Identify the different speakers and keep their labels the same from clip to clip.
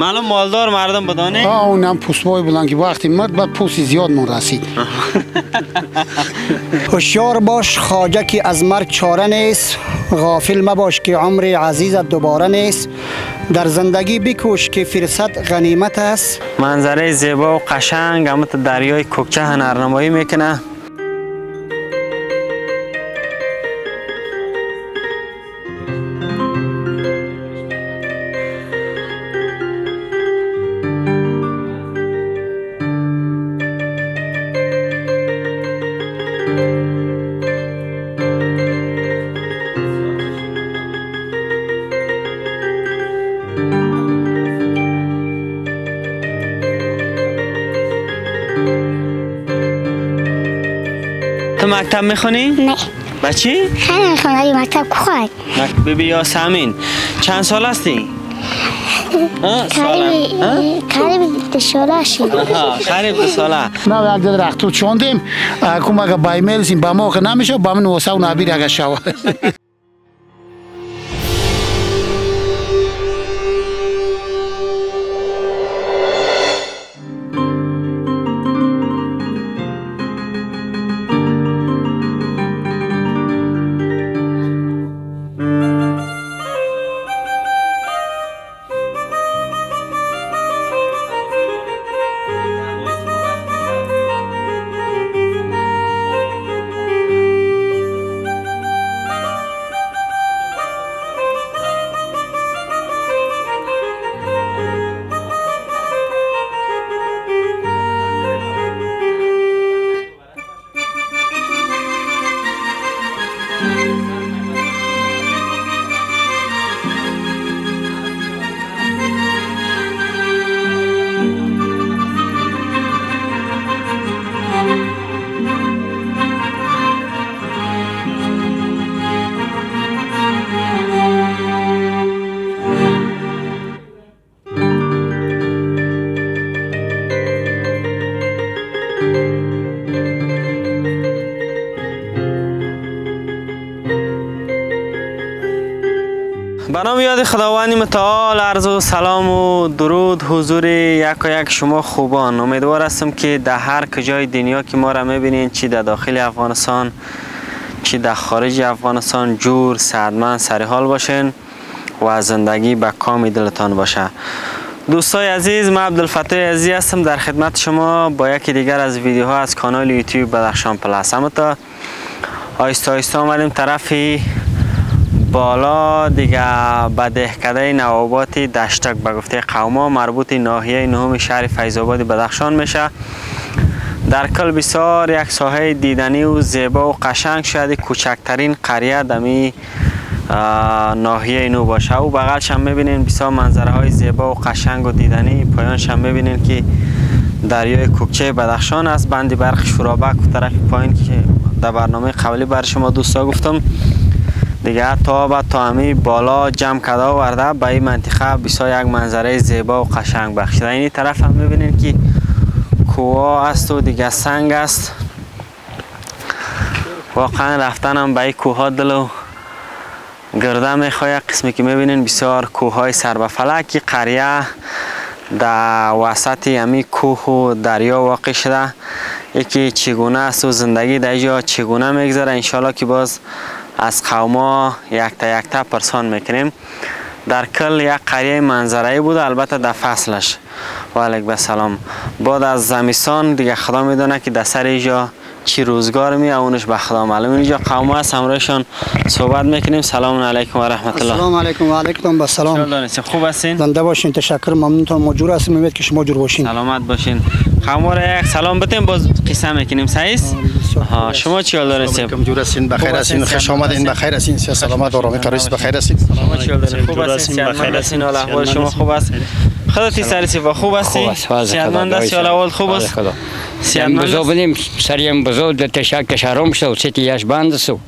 Speaker 1: معلوم مالدار مردم بدانه
Speaker 2: آه اونم پوستمای بلند که وقتی مرد بعد پوستی زیاد من رسید.
Speaker 3: هوشیار باش خواجه که از مرگ چاره نیست. غافل مباش که عمر عزیزت دوباره نیست. در زندگی بکوش که فرصت غنیمت است.
Speaker 1: منظره زیبا و قشنگ همت دریای کوکچه هنرنمایی می‌کنه. مکتب می‌خونی؟
Speaker 4: نه.
Speaker 1: بچی؟
Speaker 4: خیلی می‌خوام مکتب خواهد
Speaker 1: بیبی یاسمین. چند سال هستی؟
Speaker 4: قریب دشوله شد
Speaker 1: قریب دو ساله
Speaker 2: یک در رختو چوندیم. کم اگه بای می‌رسیم با ما که نمیشه با من واسه و نبیر اگه شوا.
Speaker 1: خداوند متعال عرض و سلام و درود حضور یک و یک شما خوبان. امیدوار هستم که در هر کجای دنیا که ما را می‌بینین چی در داخل افغانستان چی در خارج افغانستان جور سعدمند سر حال باشین و زندگی به کام دلتان باشه. دوستای عزیز من عبدالفتاح عزیز هستم. در خدمت شما با یکی دیگر از ویدیوها از کانال یوتیوب بدخشان پلاس. اما تا آیسته آیسته آمدیم طرفی بالا دیگه به دهکده نوابات دشتک به گفته قوما مربوط ناحیه نهم شهر فیضآباد بدخشان میشه. در کل بسیار یک ساحه دیدنی و زیبا و قشنگ شده کوچکترین قریه دمی ناحیه نو باشه. و بغلش هم می‌بینین بسیار منظره های زیبا و قشنگ و دیدنی. پایانش هم می‌بینین که دریای کوکچه بدخشان است. بندی برق شورابک و طرف پایین که در برنامه قبلی بر شما دوستا گفتم. دیگه تا به تا همی بالا جمع کده ورده به این منطقه بسیار یک منظره زیبا و قشنگ بخشیده. این طرف هم می‌بینین که کوه است و دیگه سنگ است. واقعا رفتن هم به این کوه دل و گرده می‌خواه. قسمی که می‌بینین بسیار کوه های سر به فلک. قریه در وسط همی کوه و دریا واقع شده. یکی چگونه است و زندگی در اینجا چگونه میگذره؟ انشالله که باز از قوما یک تا یک تا پرسان می‌کنیم. در کل یک قریه منظره بود البته در فصلش. و علیک سلام بعد از زمستان دیگه خدا می‌دونه که در سر اینجا چی روزگار می اونش به خدا معلوم اینجا قوم هست همراهشان صحبت می‌کنیم. سلام علیکم و رحمت الله
Speaker 3: سلام علیکم و علیکم با سلام
Speaker 1: خوب هستین؟
Speaker 3: زنده باشین تشکر ممنونتون موجود هستیم. امید که شما جور باشین.
Speaker 1: سلامت باشین. قوم یک سلام بتیم باز قصه می‌کنیم. سعیس؟ ها شما چی حال دارین؟
Speaker 5: کم جور هستین؟ بخیر هستین خوش آمدین بخیر هستین. سلامت و آرامی قرار بخیر هستین.
Speaker 1: شما چی حال دارین خوب هستین بخیر هستین. حال احوال شما خوب است خودتی سر سیبا خوب هستی؟ سیادمند هستی حالا اول خوب است؟
Speaker 6: سیادمند بزو بودیم سریم بزو در تشک کشارم شد سیتی یش بند سو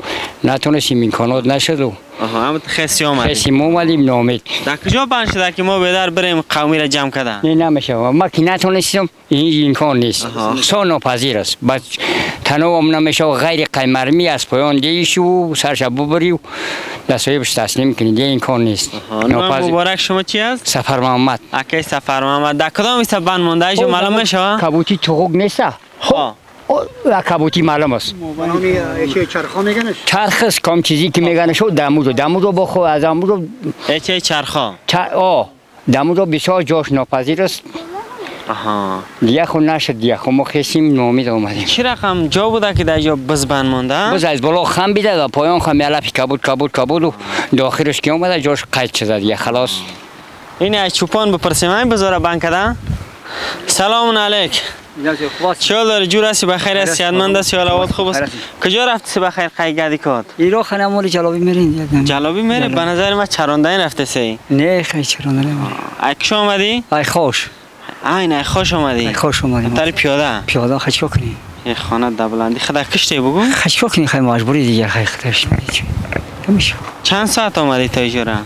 Speaker 6: نتونستیم این کنود نشد و
Speaker 1: آها هم خیسی آمدیم
Speaker 6: خیسی ما آمدیم نامید.
Speaker 1: در کجا بند شده که ما بدر بریم قومی را جمع کردن؟
Speaker 6: نه نمیشه. ما که نتونستیم این امکان نیست. سو ناپذیر است. تنها هم نمیشه غیر قیمرمی از پایان دیش و سرشبه بری صاحبش تسلیم کنید این کار نیست.
Speaker 1: نام مبارک شما چی است
Speaker 6: سفر محمد.
Speaker 1: اکی سفر محمد. در کدام ایسا بند مونده؟ ایشو معلوم میشه
Speaker 6: کبوتی توقوق نیست.
Speaker 1: ها
Speaker 6: و کبوتی معلوم است.
Speaker 3: چرخا میگنش؟
Speaker 6: چرخ است. کام چیزی که میگن شو دمو رو دمو رو بخو. از دمو رو
Speaker 1: ایچه چرخا.
Speaker 6: چ- آه. دمو رو بسیار جاش ناپذیر است.
Speaker 1: آها.
Speaker 6: دیگه نشد دیگه ما خیسیم نامید آمدیم
Speaker 1: چی رقم؟ جا بوده که در اینجا بز بند مونده؟
Speaker 6: باز از بالا خم بیده و پایان خم. یلپی کبود کبود کبود و داخلش که اومده؟ جاش قید شده دیگه خلاص.
Speaker 1: این از چوپان بپرسیم. این بذاره بند کده؟ سلام علیک. چه داری جور هستی؟ بخیر هستی؟ صحتمند هستی؟ حال احوال خوب است کجا رفتی؟ بخیر قای گدی کات
Speaker 7: ایرو خانه مال جلابی میرین؟
Speaker 1: جلابی میره؟ به نظر من چراندین رفته سی.
Speaker 7: نه خیلی چرا نه.
Speaker 1: اکش آمدی؟
Speaker 7: ای خوش.
Speaker 1: آی نه خوش
Speaker 7: ای خوش اومدیم
Speaker 1: تری پیاده.
Speaker 7: پیاده خچ کنی
Speaker 1: یه خانه دبلندی. خدا کشتی بگو.
Speaker 7: خچ کنی خیلی مجبوری دیگه خیلی خطرش
Speaker 1: چند ساعت آمدی تا اینجا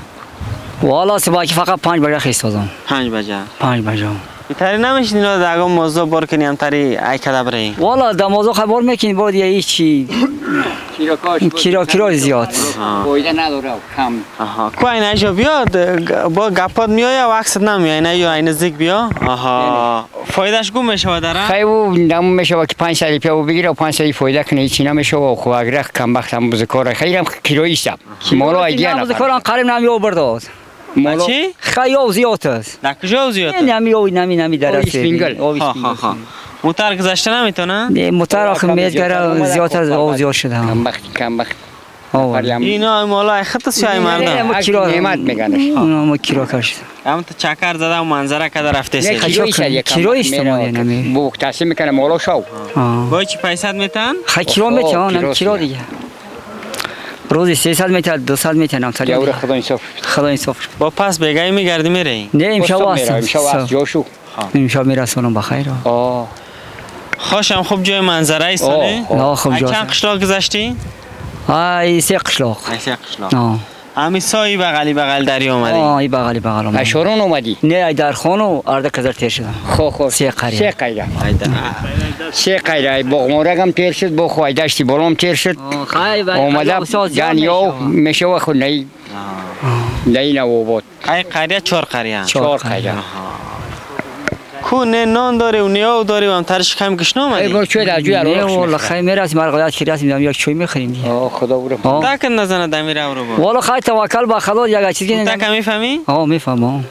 Speaker 7: والا که فقط پنج بجه خیست دادم
Speaker 1: پنج بجه.
Speaker 7: پنج بجه.
Speaker 1: تری نمیشنی رو در اگه موضوع بار کنی هم تری ای کده بری.
Speaker 7: والا در موضوع خبر می‌کنی با دیگه هیچی کیرا کیرا زیاد.
Speaker 6: فایده نداره کم.
Speaker 1: آها. کو این اینجا بیاد با گپات میای و عکست نمیای؟ نه یا این نزدیک بیا. آها. فایدهش گم میشه داره
Speaker 6: خیلی او نمو میشه که پنج سالی پیو بگیره و پنج سالی فایده کنه هیچی نمیشه و خب اگر کم وقت هم بزکاره خیلی هم کیلویی است مالو ایدیا
Speaker 7: نه
Speaker 6: نه
Speaker 7: کاران قریب نمی
Speaker 6: مالو
Speaker 1: چی
Speaker 7: خیلی زیاد است
Speaker 1: در کجا زیاد
Speaker 7: نمی او نمی نمی در
Speaker 6: آوی سپینگل.
Speaker 1: ها ها ها موتر گذشته نمی‌تونه
Speaker 7: نه موتر آخه میگره زیاد از او زیاد شده
Speaker 6: کم وقت کم وقت
Speaker 1: اینا مولا خط سی ای
Speaker 7: نه،
Speaker 1: مردم
Speaker 6: نعمت میگنش
Speaker 7: اونا ما کیرا کشید
Speaker 1: هم تو چکر زده و منظره کده رفته
Speaker 6: نه
Speaker 1: سی
Speaker 6: کیلویی است
Speaker 7: است ما نمی.
Speaker 6: بو تحصیل می‌کنه مالو شو.
Speaker 1: با چی پیسات میتن
Speaker 7: خیلی نمی
Speaker 6: کیلوست
Speaker 7: کیلو
Speaker 6: دیگه.
Speaker 7: روزی 300 میتر 200 میتر نم
Speaker 6: یا
Speaker 7: سالی
Speaker 6: خدا انصاف.
Speaker 7: خدا انصاف.
Speaker 1: با پس بگای میگردی میری
Speaker 7: نه امشب
Speaker 6: امشب
Speaker 7: هستم
Speaker 6: جاشو.
Speaker 7: امشب میرسونم بخیر
Speaker 6: آه.
Speaker 1: خوشم خوب جای منظره است نه
Speaker 6: آه.
Speaker 7: نه خوب
Speaker 1: ای
Speaker 7: جا
Speaker 1: چند قشلاق گذشتی؟
Speaker 7: آی سه قشلاق.
Speaker 1: ای سه قشلاق. همی سایی بغلی بغل دری آمدی
Speaker 7: آه ای بغلی بغل اومد.
Speaker 6: اشارون اومدی؟
Speaker 7: نه ای در خانه و ارده کزر تیر شدم.
Speaker 6: خو خو
Speaker 7: سه قریه.
Speaker 6: سه قیره
Speaker 1: ای در-
Speaker 6: سه قیره بغمارگم تیر شد با خواه دشتی بالام تیر شد.
Speaker 7: خیلی
Speaker 6: اومده گنیاو میشه و خود نی نی نو بود
Speaker 1: ای قریه چهار قریه.
Speaker 6: چهار قیره
Speaker 1: کو نه نان داری و نیاو داری و هم ترش کم کشنا
Speaker 6: ای
Speaker 1: آمدی
Speaker 6: بار چوی در جوی
Speaker 7: نه
Speaker 6: الان
Speaker 7: والا خیلی می‌رسیم مرغلات که رسیم دم یک چوی می‌خریم دیگه؟
Speaker 6: آه خدا برو
Speaker 7: آه.
Speaker 1: تاکن نزنه دمیره او رو با
Speaker 7: والا خیلی توکل به خدا یک چیزی
Speaker 1: تو تک می‌فهمی؟
Speaker 7: آه می‌فهمم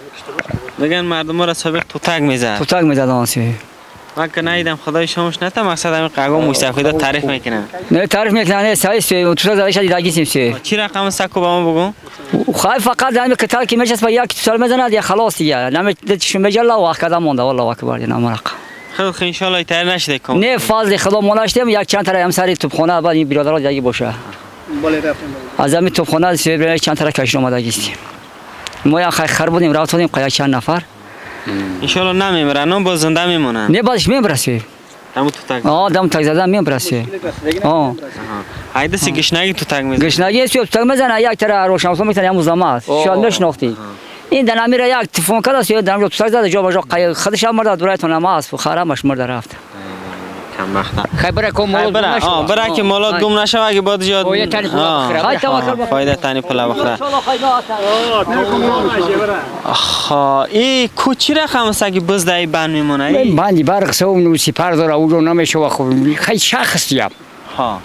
Speaker 1: بگن مردم را سابق تو تک می‌زد
Speaker 7: تو تک می‌زدم آسی
Speaker 1: من که نیدم خدای شامش نتا مقصد همین قگو مستفیده تعریف می‌کنه.
Speaker 7: نه تعریف می‌کنه نه سعی سی تو زده شدی؟ داگی سیم سی
Speaker 1: چی رقم سکو با ما بگو؟
Speaker 7: خیلی فقط دم کتال که میشه با یک سال می‌زنه دیگه خلاص دیگه. نمی شو میجلا وقت کدام مونده والله اکبر دیگه نمرق
Speaker 1: خیلی خیلی انشالله تر نشده کن
Speaker 7: نه فاز خدا موناشتم یک چند تا هم سری توپخانه بعد این برادرها دیگه باشه. از همین توپخانه برای چند تا کشون اومده گیستی ما یا خیر خر بودیم رفت بودیم قیا چند نفر.
Speaker 1: انشالله نمیمرن نه با زنده میمونن
Speaker 7: نه بعدش میبرسی
Speaker 1: همون تو تک
Speaker 7: آه دم تک زدن میبرسی آه.
Speaker 1: هایده سی گشنگی تو تک میزن
Speaker 7: گشنگی است تک می‌زنه یک تر روشنفزا می‌تونه همون زمان شاید میشناختی این دنا میره یک تلفن کرد است دم رو تک زده جا بجا قیا خودش هم مرد دورایتون نماز و خرمش مرد رفت.
Speaker 1: کم وقت.
Speaker 6: خبره کن مالو
Speaker 1: برا آه برا که مالات گم نشه اگه بعد جاد
Speaker 6: فایده تنی پلا بخره.
Speaker 7: خیلی توکل به
Speaker 1: فایده تانی پلا بخره آخا ای کو چی رقم سگی بز دای بند میمونه ای؟
Speaker 6: بندی برق سو نوسی پر داره او رو نمیشه و خب خیلی شخص دیم
Speaker 1: ها.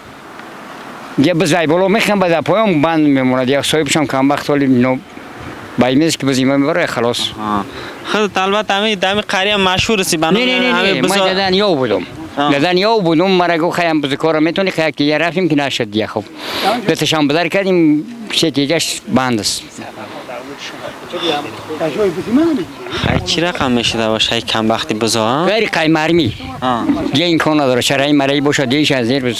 Speaker 6: یه بزای بالا می‌خوام بده پایم بند میمونه. دیگه صاحبشم کم وقت ولی نو بایمیز که بزیمه می‌بره خلاص.
Speaker 1: ها. خود البته همین دمی قریه مشهور سی بنا
Speaker 6: نه نه نه نه من دادن یو بودم. دادن یو بودم مرا گو خیام بزکار می‌تونی خیلی که رفتیم که نشد دیگه. خب. دتشان بدر کردیم. شتیجش بند است.
Speaker 1: چی رقم میشه باشه ای کم وقتی بزا ها؟
Speaker 6: غیر قای مرمی. دیگه این کار نداره چرا این مرایی باشه؟ دیش از زیر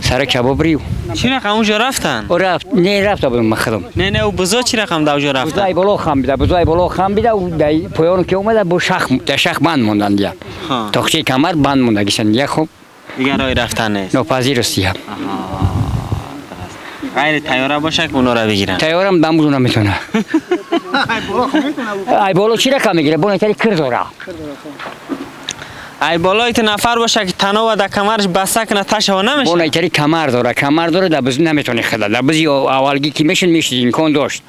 Speaker 6: سر کباب ریو.
Speaker 1: چی رقم؟ اونجا رفتن؟
Speaker 6: و رفت نه رفت بودم مخدم
Speaker 1: نه نه او بزا چی رقم دا اونجا رفتن؟
Speaker 6: بزای بالا خم بیده بزای بالا خم بیده و دای پایان که اومده با شخ در شخ بند موندن دیگه.
Speaker 1: ها.
Speaker 6: تاخچه کمر بند مونده گیشن دیگه خب.
Speaker 1: دیگه رای رفتن نیست.
Speaker 6: ناپذیر است دیگه.
Speaker 1: غیر تیاره باشه که اونا رو بگیرن.
Speaker 6: تیارم دمبرو نمی‌تونه ای بالا چی رقم می‌گیره؟ بونه تری کرد داره
Speaker 1: ای بالای ت نفر باشه که تنها و در کمرش بسته کنه تشه نمیشه.
Speaker 6: ایتری کمر داره کمر داره در بز نمی‌تونه خدا. در بزی اولگی که میشن میشه امکان داشت.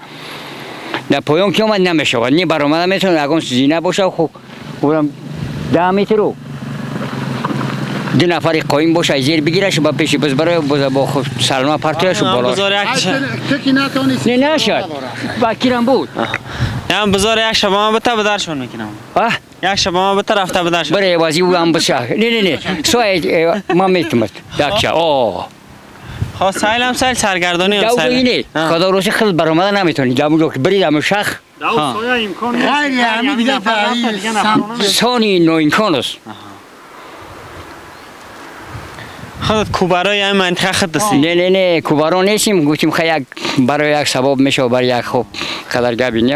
Speaker 6: در پایان که اومد نمیشه. نی برآمده می‌تونه. اگه زینه باشه خب اونم ده متر رو دو نفر قایم باشه زیر بگیرش با پیش بز برای بز با خود پرتویش
Speaker 1: هم
Speaker 6: بالا.
Speaker 1: یک ش-
Speaker 6: نه نشد با کیرم بود.
Speaker 1: هم بذار یک شب ما بته به درشون می‌کنم.
Speaker 6: آه.
Speaker 1: یک شب ما بته رفته به درشون
Speaker 6: برای بازی او هم بشه. نه نه نه. سوی ما می‌تونم دکشه آه.
Speaker 1: خب سایل هم سایل سرگردانی هم
Speaker 6: دو
Speaker 1: سایل.
Speaker 6: اینه.
Speaker 1: ها.
Speaker 6: خدا روش خیلی برآمده نمی‌تونی. دمو که برید دم شخ.
Speaker 1: ها.
Speaker 2: خیلی همه دیگه
Speaker 6: ثانی نو امکان است
Speaker 1: خودت کوبرای این منطقه خود دستی
Speaker 6: نه نه نه کوباران نیستیم. گفتیم خیلی یک برای یک سبب میشه و برای یک خوب قدر گبی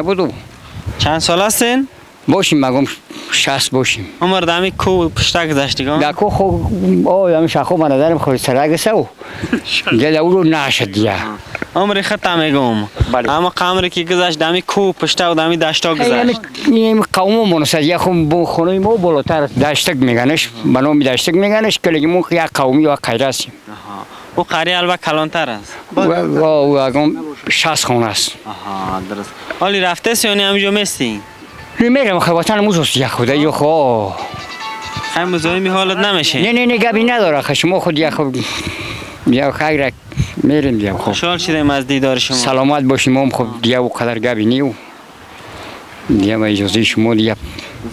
Speaker 1: چند سال هستین؟
Speaker 6: باشیم مگم شست باشیم.
Speaker 1: عمر دمی کو پشتا گذشتگان
Speaker 6: دکو خو او هم شخو من دارم خود سرگ سو گل او رو نشد دیگه.
Speaker 1: عمر خط میگم
Speaker 6: بله.
Speaker 1: اما قمری که گذشت دمی کو پشتا و دمی دشتا گذشت.
Speaker 6: این قوم مناسب. یک خون بو خونه ما بالاتر دشتک میگنش. بنام دشتک میگنش کلی مو یک قومی و قیراسیم
Speaker 1: او قریه البته کلانتر است.
Speaker 6: و و و اگم شست خونه است.
Speaker 1: آها درست. حالی رفته سیانی همینجا میستی
Speaker 6: میرم خب وطن موزوست یک خدا یا خو
Speaker 1: خیلی مزاحمی حالت نمیشه
Speaker 6: نه نه نه گبی نداره خب شما خود یک خب یا خیر میریم دیگه خب
Speaker 1: خوشحال شدیم از دیدار شما
Speaker 6: سلامت باشیم هم خب دیگه و قدر گبی نیو دیگه با اجازه شما دیگه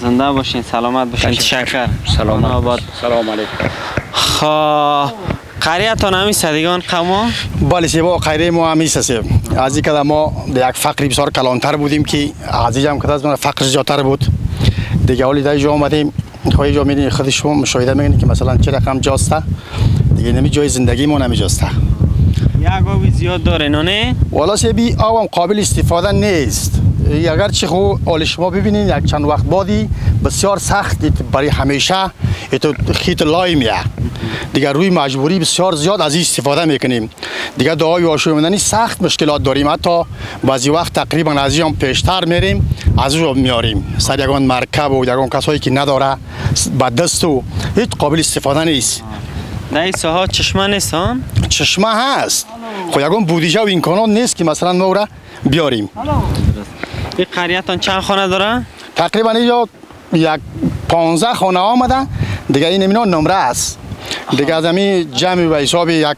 Speaker 1: زنده باشین سلامت باشین تشکر
Speaker 6: سلامت
Speaker 1: آباد
Speaker 6: سلام علیکم
Speaker 1: خب قریه تان همی صدیگان قما
Speaker 5: بله سیبا خیره ما همیست است از این که ما در یک فقری بسیار کلانتر بودیم که عزیز هم کده از من فقر زیادتر بود. دیگه حالی در جا آمدیم. خواهی جا میدین خود شما مشاهده میگنید که مثلا چه رقم جاسته. دیگه نمی جای زندگی ما نمی جاسته.
Speaker 1: یک آبی زیاد داره نه؟
Speaker 5: والا سیبی آوام قابل استفاده نیست. اگر چه خو حال شما ببینید یک چند وقت بعدی بسیار سخت ایت برای همیشه ایتو خیت لای میه. دیگه روی مجبوری بسیار زیاد از این استفاده می‌کنیم. دیگه دعای واشو میدنی سخت مشکلات داریم. حتی بعضی وقت تقریبا از این هم پیشتر میریم از او میاریم. سر یگان مرکب و یگان کسایی که نداره با دست و هیچ قابل استفاده نیست.
Speaker 1: در این ساحه چشمه نیستان
Speaker 5: چشمه هست. خب یگان بودیجه و امکانات نیست که مثلا ما را بیاریم.
Speaker 1: این قریه تان چند خانه داره؟
Speaker 5: تقریبا اینجا یک 15 خانه آمده. دیگه این اینا نمره است. دیگه از همین جمع و حساب یک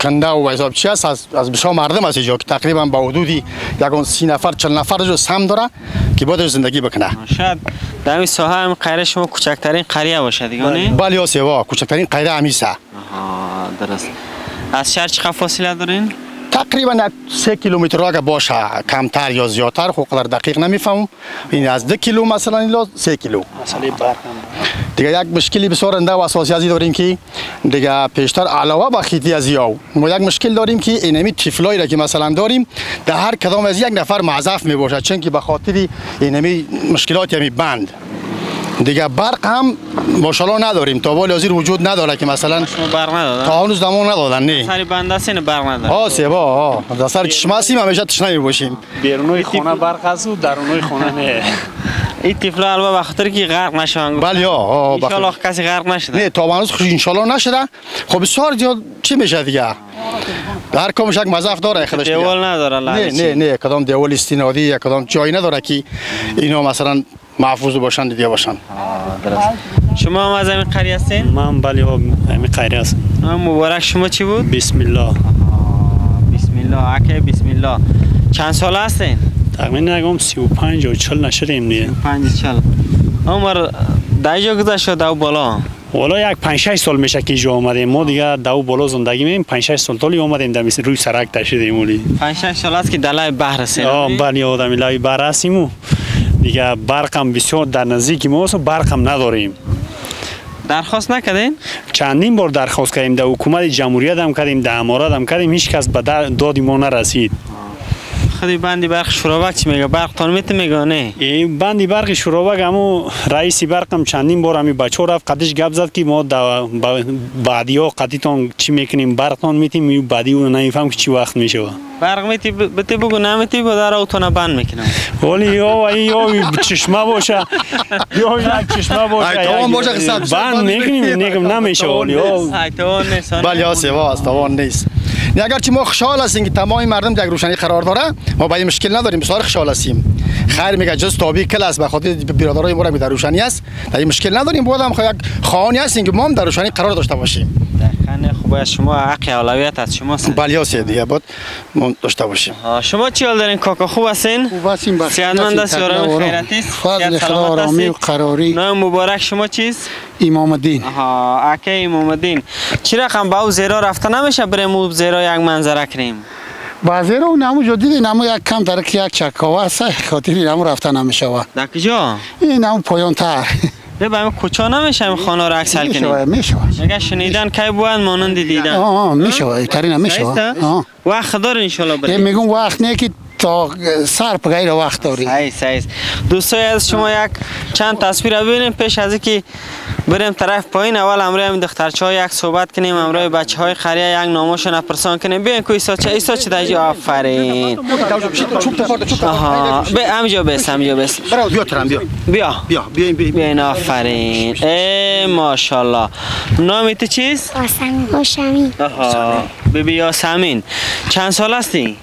Speaker 5: کنده و حساب چی است؟ از از بسیار مردم است اینجا که تقریبا با حدودی یکون سی نفر چل نفر جو سم داره که بادش زندگی بکنه.
Speaker 1: شاید در این ساحه هم قریه شما کوچکترین قریه باشه دیگه نه؟
Speaker 5: بله یا سیوا کوچکترین قیره همیسه
Speaker 1: آها درست. از شهر چقدر فاصله دارین
Speaker 5: تقریبا سه کیلومتر را که باشه. کمتر یا زیادتر خب قدر دقیق نمی‌فهمم این از دو کیلو مثلا ایلا سه کیلو. دیگه یک مشکلی بسیار انده و اساسی ازی داریم که دیگه پیشتر علاوه به خیتی از یاو ما یک مشکل داریم که اینمی تفلایی را که مثلا داریم در هر کدام از یک نفر معذف می باشد چون که به خاطر اینمی مشکلات همی بند. دیگه برق هم ماشاءالله نداریم. تا ولی حاضر وجود نداره که مثلا
Speaker 1: برق ندادن.
Speaker 5: تا هنوز دمون ندادن نه.
Speaker 1: سری بنده اینو برق نداره
Speaker 5: آه سیبا آه. در سر چشمه هستیم همیشه تشنه می باشیم.
Speaker 8: بیرونوی خانه برق است و درونوی خانه نه.
Speaker 1: این طفلا البته بخاطر که غرق نشون
Speaker 5: بله آه آه
Speaker 1: ان. کسی غرق نشده.
Speaker 5: نه تا هنوز خوش انشالله نشده. خب بسیار زیاد چی میشه دیگه؟ هر کامش یک مزاف داره خودش دیگه.
Speaker 1: دیوال نداره
Speaker 5: نه. نه نه کدام دیوال استنادی یا کدام جایی نداره که اینا مثلا محفوظ باشن دیگه باشن.
Speaker 1: شما هم از این قریه هستین؟
Speaker 8: من بله همین قیره است
Speaker 1: هم مبارک شما چی بود؟
Speaker 8: بسم الله
Speaker 1: بسم الله اکه بسم الله چند سال هستین؟
Speaker 8: تقریبا نگم 35 و 40 نشدیم دیگه.
Speaker 1: پنج چل عمر در جا گذشت دو بالا؟
Speaker 8: والا یک 5 6 سال میشه که اینجا آمدیم ما دیگه دو بالا زندگی میم 5 6 سال تولی آمدیم در مثل روی سرک تشیدیم اولی
Speaker 1: پنج شش سال است که دلای بحر
Speaker 8: آه
Speaker 1: هستین
Speaker 8: بله آدمی لای بر هستیم دیگه برق هم بسیار در نزدیک ما است و برق هم نداریم.
Speaker 1: درخواست نکردین؟
Speaker 8: چندین بار درخواست کردیم در حکومت جمهوریت هم کردیم در امارات هم کردیم هیچ کس به داد ما نرسید.
Speaker 1: خودی بندی برق شورابک چی میگه؟ برق تان میت میگه نه؟
Speaker 8: این بندی برق شورابک همو رئیس برقم چندین بار همی ها رفت قدش گپ زد که ما دا بعدی ها قدیتان چی می‌کنیم؟ برقتان میتیم می بعدی او نمیفهم که چی وقت میشه.
Speaker 1: برق میتی بتی بگو نمیتی با در اوتونا بند می‌کنم.
Speaker 8: ولی یا ای یا چشمه باشه. یا یک چشمه باشه.
Speaker 5: ای توان
Speaker 8: یک-
Speaker 5: باشه که صد-
Speaker 8: بند می‌کنیم نگم نمیشه ولی یا
Speaker 1: ای تو نیست.
Speaker 5: بله یا سوا است توان نیست. اگر چی ما خوشحال هستیم که تمام مردم در یک روشنی قرار داره ما این مشکل نداریم بسیار خوشحال هستیم. خیر میگه جز تابی کل است به خاطر برادرای ما در روشنی است. در این مشکل نداریم بود هم خو- یک خواهانی هستیم که ما هم در روشنی قرار داشته باشیم.
Speaker 1: خانه خوب است. شما حق اولویت از شما
Speaker 5: بله یا سه دیگه بود ما داشته باشیم.
Speaker 1: شما چی حال دارین؟ کاکا خوب هستین؟
Speaker 2: خوب هستیم بخیر هستیم،
Speaker 1: است یارم. خیراتی است
Speaker 2: فضل خدا آرامی و؟ قراری.
Speaker 1: نام مبارک شما چیست؟
Speaker 2: امام الدین.
Speaker 1: آها اکه امام الدین. چی رقم با او زیرا رفته نمیشه بریم او زیرا یک منظره کنیم.
Speaker 2: بعضی رو نمو جدید نمو یک کم در که یک چکاوه است خاطر نمو رفته نمیشه
Speaker 1: در کجا؟
Speaker 2: این نمو پایان تر.
Speaker 1: به همین کجا نمیشه؟ این خانه رو عکس حل
Speaker 2: میشه
Speaker 1: کنیم.
Speaker 2: میشه
Speaker 1: اگه شنیدن کی بود مانند دیدن.
Speaker 2: آه میشه ترین میشه؟ آه.
Speaker 1: وقت داره انشالله بریم.
Speaker 2: میگم وقت نه که تا سر په غیر وقت داری.
Speaker 1: صحیح صحیح دوستای از شما یک چند تصویر ببینیم. پیش از اینکه بریم طرف پایین اول امروی هم دخترچه ها یک صحبت کنیم. امروی بچه های خریه یک ناموشون پرسان کنیم. بیاین که ایسا چه ایسا چه دجی آفرین. آها. به همجا بس همجا بس.
Speaker 5: برو بیا ترم بیا.
Speaker 1: بیا.
Speaker 5: بیا بیا بیا.
Speaker 1: بیاین آفرین. ای ماشاءالله. نامی تو چیست؟
Speaker 4: آسمی باشمی
Speaker 1: آها. بیبی یاسمین. چند سال هستی؟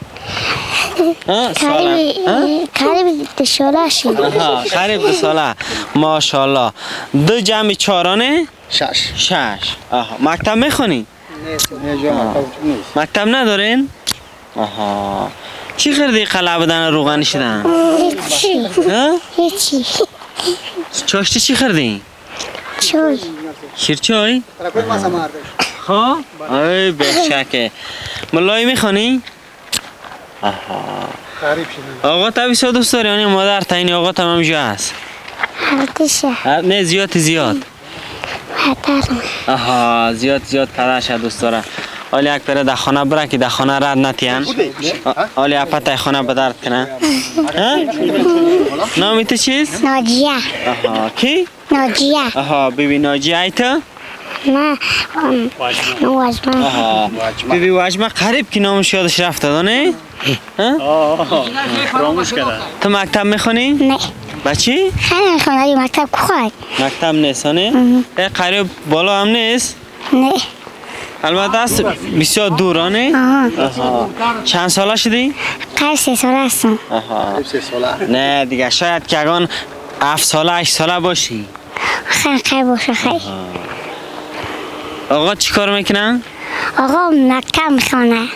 Speaker 1: ها سال
Speaker 4: قریب قریب دشوره شید
Speaker 1: آها قریب دو ساله ماشاءالله. دو جمع چارانه
Speaker 5: شش.
Speaker 1: شش. آها مکتب می‌خونی؟ مکتب ندارین؟ آها. چی خریدی قلعه بدن روغنی شدن؟
Speaker 4: هیچی.
Speaker 1: چاشتی چی خریدی؟
Speaker 4: چوی
Speaker 1: شیرچای؟ ها؟ ای بشکه ملای آها. آقا تا بیسا دوست داری یعنی مادر تا این آقا تمام جا هست. هر- نه زیاد زیاد.
Speaker 4: هردر
Speaker 1: آها زیاد زیاد پدرش دوست داره. حالی یک پره در خانه بره که در خانه رد نتیان. حالی اپا تای خانه بدرد کنه. ها؟ نامی تو چیست؟
Speaker 4: ناجیه.
Speaker 1: آها کی؟
Speaker 4: ناجیه.
Speaker 1: آها بیبی ناجی ای تو؟ آها. بیبی واجمه قریب که نامش یادش رفته دانه؟ ها؟
Speaker 8: فراموش کرده
Speaker 1: تو مکتب می‌خونی؟
Speaker 4: نه.
Speaker 1: بچی؟
Speaker 4: خیلی می‌خوام مکتب خواهد
Speaker 1: مکتب نیست نه؟ ای قریب بالا هم نیست؟
Speaker 4: نه.
Speaker 1: البته است بسیار دورانه؟
Speaker 4: آها.
Speaker 1: آها. چند ساله شدی؟
Speaker 4: قریب سه ساله هستم.
Speaker 1: نه دیگه شاید که اگان هفت ساله هشت ساله باشی.
Speaker 4: خیلی خیلی باشه خیلی.
Speaker 1: آقا چی کار می‌کنن؟
Speaker 4: آقا مکتب می‌خوانه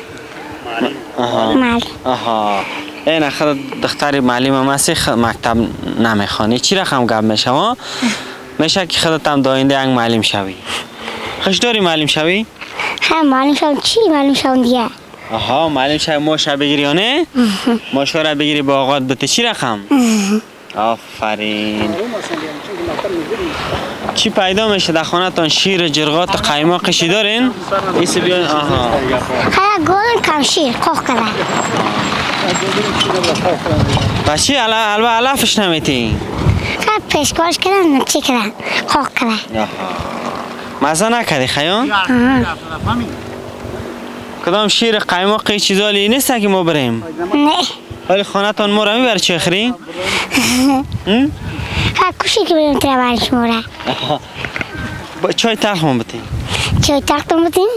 Speaker 1: آها. آها. این اخر دختری معلم هستی مکتب نمی‌خوانی چی رقم گپ میشه ها؟ میشه که خودت هم داینده یک معلم شوی. خوش داری معلم شوی؟
Speaker 4: خیلی معلوم شدم چی؟ معلوم شدم دیگه.
Speaker 1: آها معلم شوی ماشه بگیری یا نه؟ ماشه را بگیری با آقات بده. چی رقم؟ آفرین. چی پیدا میشه؟ در خانه تان شیر جرغات قیماقشی دارین؟ ایسی بیاین آها.
Speaker 4: خیلی گل کم شیر خواه کده
Speaker 1: بچی علا البا علفش نمیتی؟
Speaker 4: خیلی پیشگاش کردن چی کردن؟ خواه کده
Speaker 1: مزه نکردی خیام؟ کدام شیر قیماقی چیزالی نیست که ما بریم؟
Speaker 4: نه.
Speaker 1: ولی خانه تان ما را میبر چی خری؟
Speaker 4: کشی که بریم شما را
Speaker 1: با چای تلخ ما بتی
Speaker 4: چوی تاقتون بودیم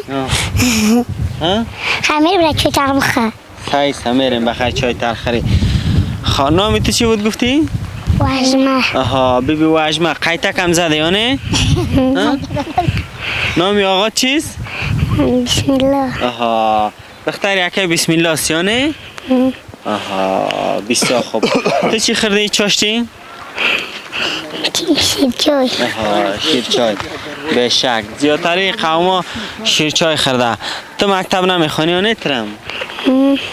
Speaker 1: ها؟
Speaker 4: خیلی میری برای چوی تاق بخواه
Speaker 1: خیسته میریم بخیر چای تلخ خری خا نامی تو چی بود گفتی؟
Speaker 4: واجمه
Speaker 1: آها بیبی واجمه قیتا کم زده یا نه؟ ها؟ نامی آقا چیست؟
Speaker 4: بسم الله
Speaker 1: آها بختر یکی بسم الله است یا نه؟ آها بسیار خوب تو چی خریدی چاشتی؟
Speaker 4: شیر چوی
Speaker 1: آها شیر چای به شک زیادتری قوما شیر چای خرده. تو مکتب نمی‌خوانی یا نیترم